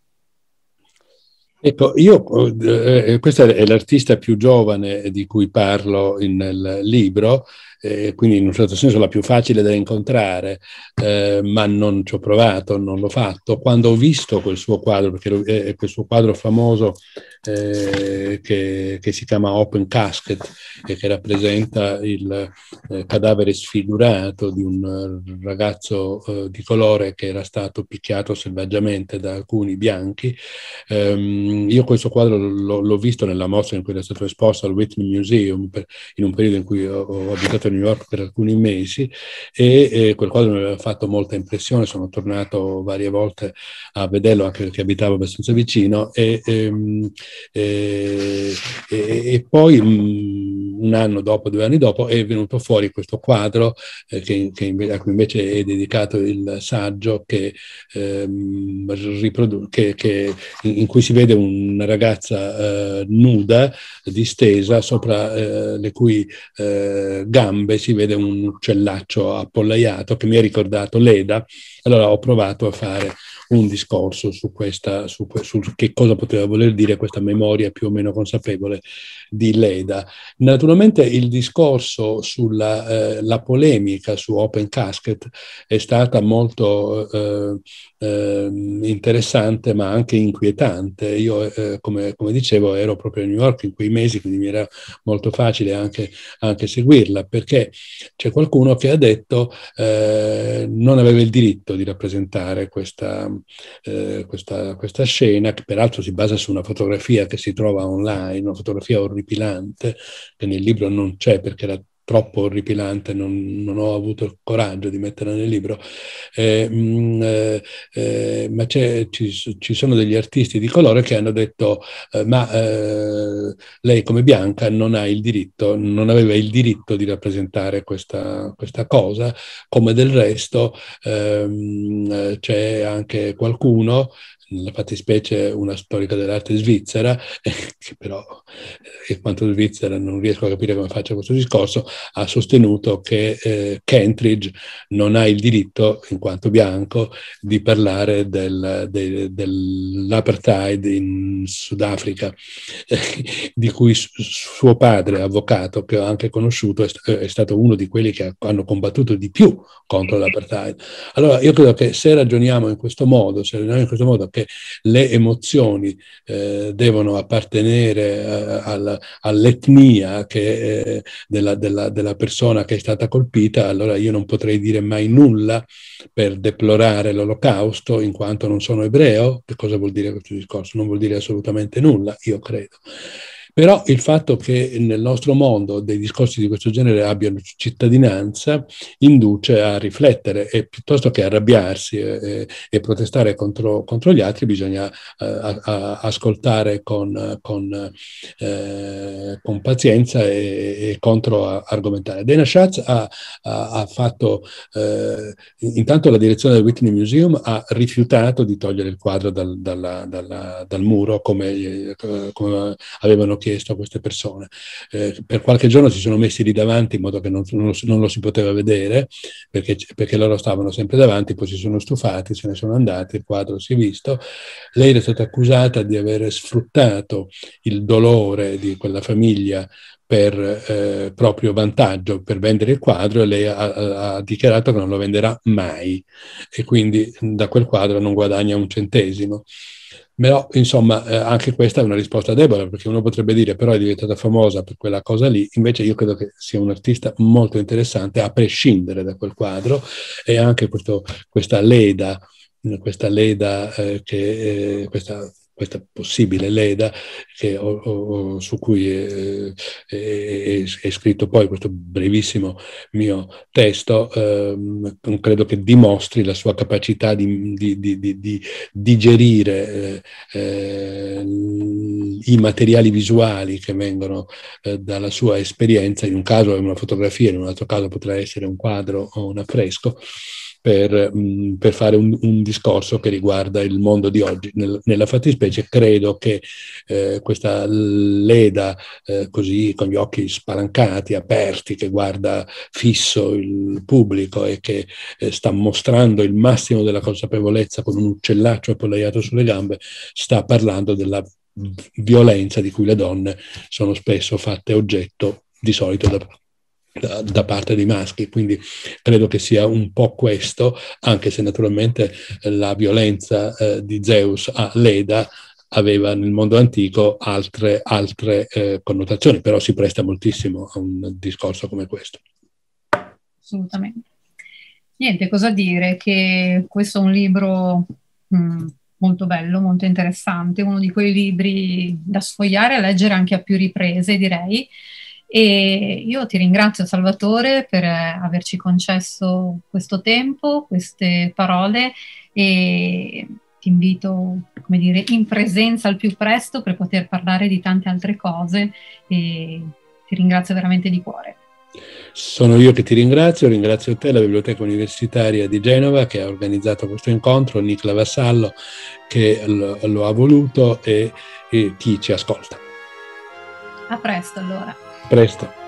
Ecco, io, eh, questa è l'artista più giovane di cui parlo nel libro, eh, quindi in un certo senso la più facile da incontrare, eh, ma non ci ho provato, non l'ho fatto. Quando ho visto quel suo quadro, perché è quel suo quadro famoso eh, che, che, si chiama Open Casket e che rappresenta il eh, cadavere sfigurato di un ragazzo eh, di colore che era stato picchiato selvaggiamente da alcuni bianchi. Ehm, io questo quadro l'ho, l'ho, visto nella mostra in cui era stato esposto al Whitney Museum per, in un periodo in cui ho, ho abitato New York per alcuni mesi e, e quel quadro mi aveva fatto molta impressione, sono tornato varie volte a vederlo anche perché abitavo abbastanza vicino e, ehm, e, e poi mh, un anno dopo, due anni dopo è venuto fuori questo quadro eh, che, che a cui invece è dedicato il saggio che, ehm, riprodu- che, che in cui si vede una ragazza eh, nuda, distesa, sopra eh, le cui eh, gambe gambe si vede un uccellaccio appollaiato che mi ha ricordato Leda, allora ho provato a fare un discorso su, questa, su, su, che cosa poteva voler dire questa memoria più o meno consapevole di Leda. Naturalmente il discorso sulla eh, polemica su Open Casket è stata molto eh, eh, interessante ma anche inquietante. Io, eh, come, come, dicevo, ero proprio a New York in quei mesi, quindi mi era molto facile anche, anche seguirla, perché c'è qualcuno che ha detto eh, non aveva il diritto di rappresentare questa, eh, questa, questa, scena, che peraltro si basa su una fotografia che si trova online, una fotografia orripilante, che nel libro non c'è perché era troppo orripilante, non, non, ho avuto il coraggio di metterla nel libro, eh, mh, mm, eh, eh, ma ci, ci, sono degli artisti di colore che hanno detto eh, ma eh, lei come Bianca non ha il diritto, non aveva il diritto di rappresentare questa, questa cosa, come del resto ehm, c'è anche qualcuno nella fattispecie una storica dell'arte svizzera, che però, in quanto svizzera non riesco a capire come faccia questo discorso, ha sostenuto che eh, Kentridge non ha il diritto, in quanto bianco, di parlare del, de, dell'apartheid in Sudafrica, eh, di cui suo padre, avvocato, che ho anche conosciuto, è, è stato uno di quelli che hanno combattuto di più contro l'apartheid. Allora, io credo che se ragioniamo in questo modo, se ragioniamo in questo modo che le emozioni eh, devono appartenere eh, al, all'etnia che, eh, della, della, della persona che è stata colpita, allora io non potrei dire mai nulla per deplorare l'olocausto in quanto non sono ebreo. Che cosa vuol dire questo discorso? Non vuol dire assolutamente nulla, io credo. Però il fatto che nel nostro mondo dei discorsi di questo genere abbiano cittadinanza induce a riflettere e piuttosto che arrabbiarsi e, e protestare contro, contro, gli altri bisogna eh, a, a, ascoltare con, con, eh, con pazienza e, e contro-argomentare. Dana Schatz ha, ha fatto, eh, intanto la direzione del Whitney Museum ha rifiutato di togliere il quadro dal, dalla, dalla, dal muro come, eh, come avevano chiesto a queste persone. Eh, per qualche giorno si sono messi lì davanti in modo che non, non, lo, non lo, si poteva vedere, perché, perché, loro stavano sempre davanti, poi si sono stufati, se ne sono andati, il quadro si è visto. Lei è stata accusata di aver sfruttato il dolore di quella famiglia per eh, proprio vantaggio per vendere il quadro e lei ha, ha, dichiarato che non lo venderà mai e quindi da quel quadro non guadagna un centesimo. Però, insomma, eh, anche questa è una risposta debole, perché uno potrebbe dire, però è diventata famosa per quella cosa lì, invece io credo che sia un artista molto interessante, a prescindere da quel quadro, e anche questo, questa leda, questa leda eh, che, eh, questa questa possibile leda che, o, o, su cui è, è, è, scritto poi questo brevissimo mio testo, ehm, credo che dimostri la sua capacità di, di, di, di digerire eh, eh, i materiali visuali che vengono eh, dalla sua esperienza, in un caso è una fotografia, in un altro caso potrà essere un quadro o un affresco per, mh, per fare un, un, discorso che riguarda il mondo di oggi. Nel, nella fattispecie credo che eh, questa Leda eh, così con gli occhi spalancati, aperti, che guarda fisso il pubblico e che eh, sta mostrando il massimo della consapevolezza con un uccellaccio appollaiato sulle gambe, sta parlando della violenza di cui le donne sono spesso fatte oggetto di solito da, da, da, parte dei maschi, quindi credo che sia un po' questo, anche se naturalmente la violenza eh, di Zeus a Leda aveva nel mondo antico altre, altre eh, connotazioni, però si presta moltissimo a un discorso come questo. Assolutamente. Niente, cosa dire? Che questo è un libro mh, mm, molto bello, molto interessante, uno di quei libri da sfogliare e leggere anche a più riprese, direi e io ti ringrazio Salvatore per averci concesso questo tempo, queste parole e ti invito, come dire, in presenza al più presto per poter parlare di tante altre cose e ti ringrazio veramente di cuore. Sono io che ti ringrazio, ringrazio te, la Biblioteca Universitaria di Genova che ha organizzato questo incontro, Nicla Vassallo che lo, lo ha voluto e, e chi ci ascolta. A presto allora. Presto.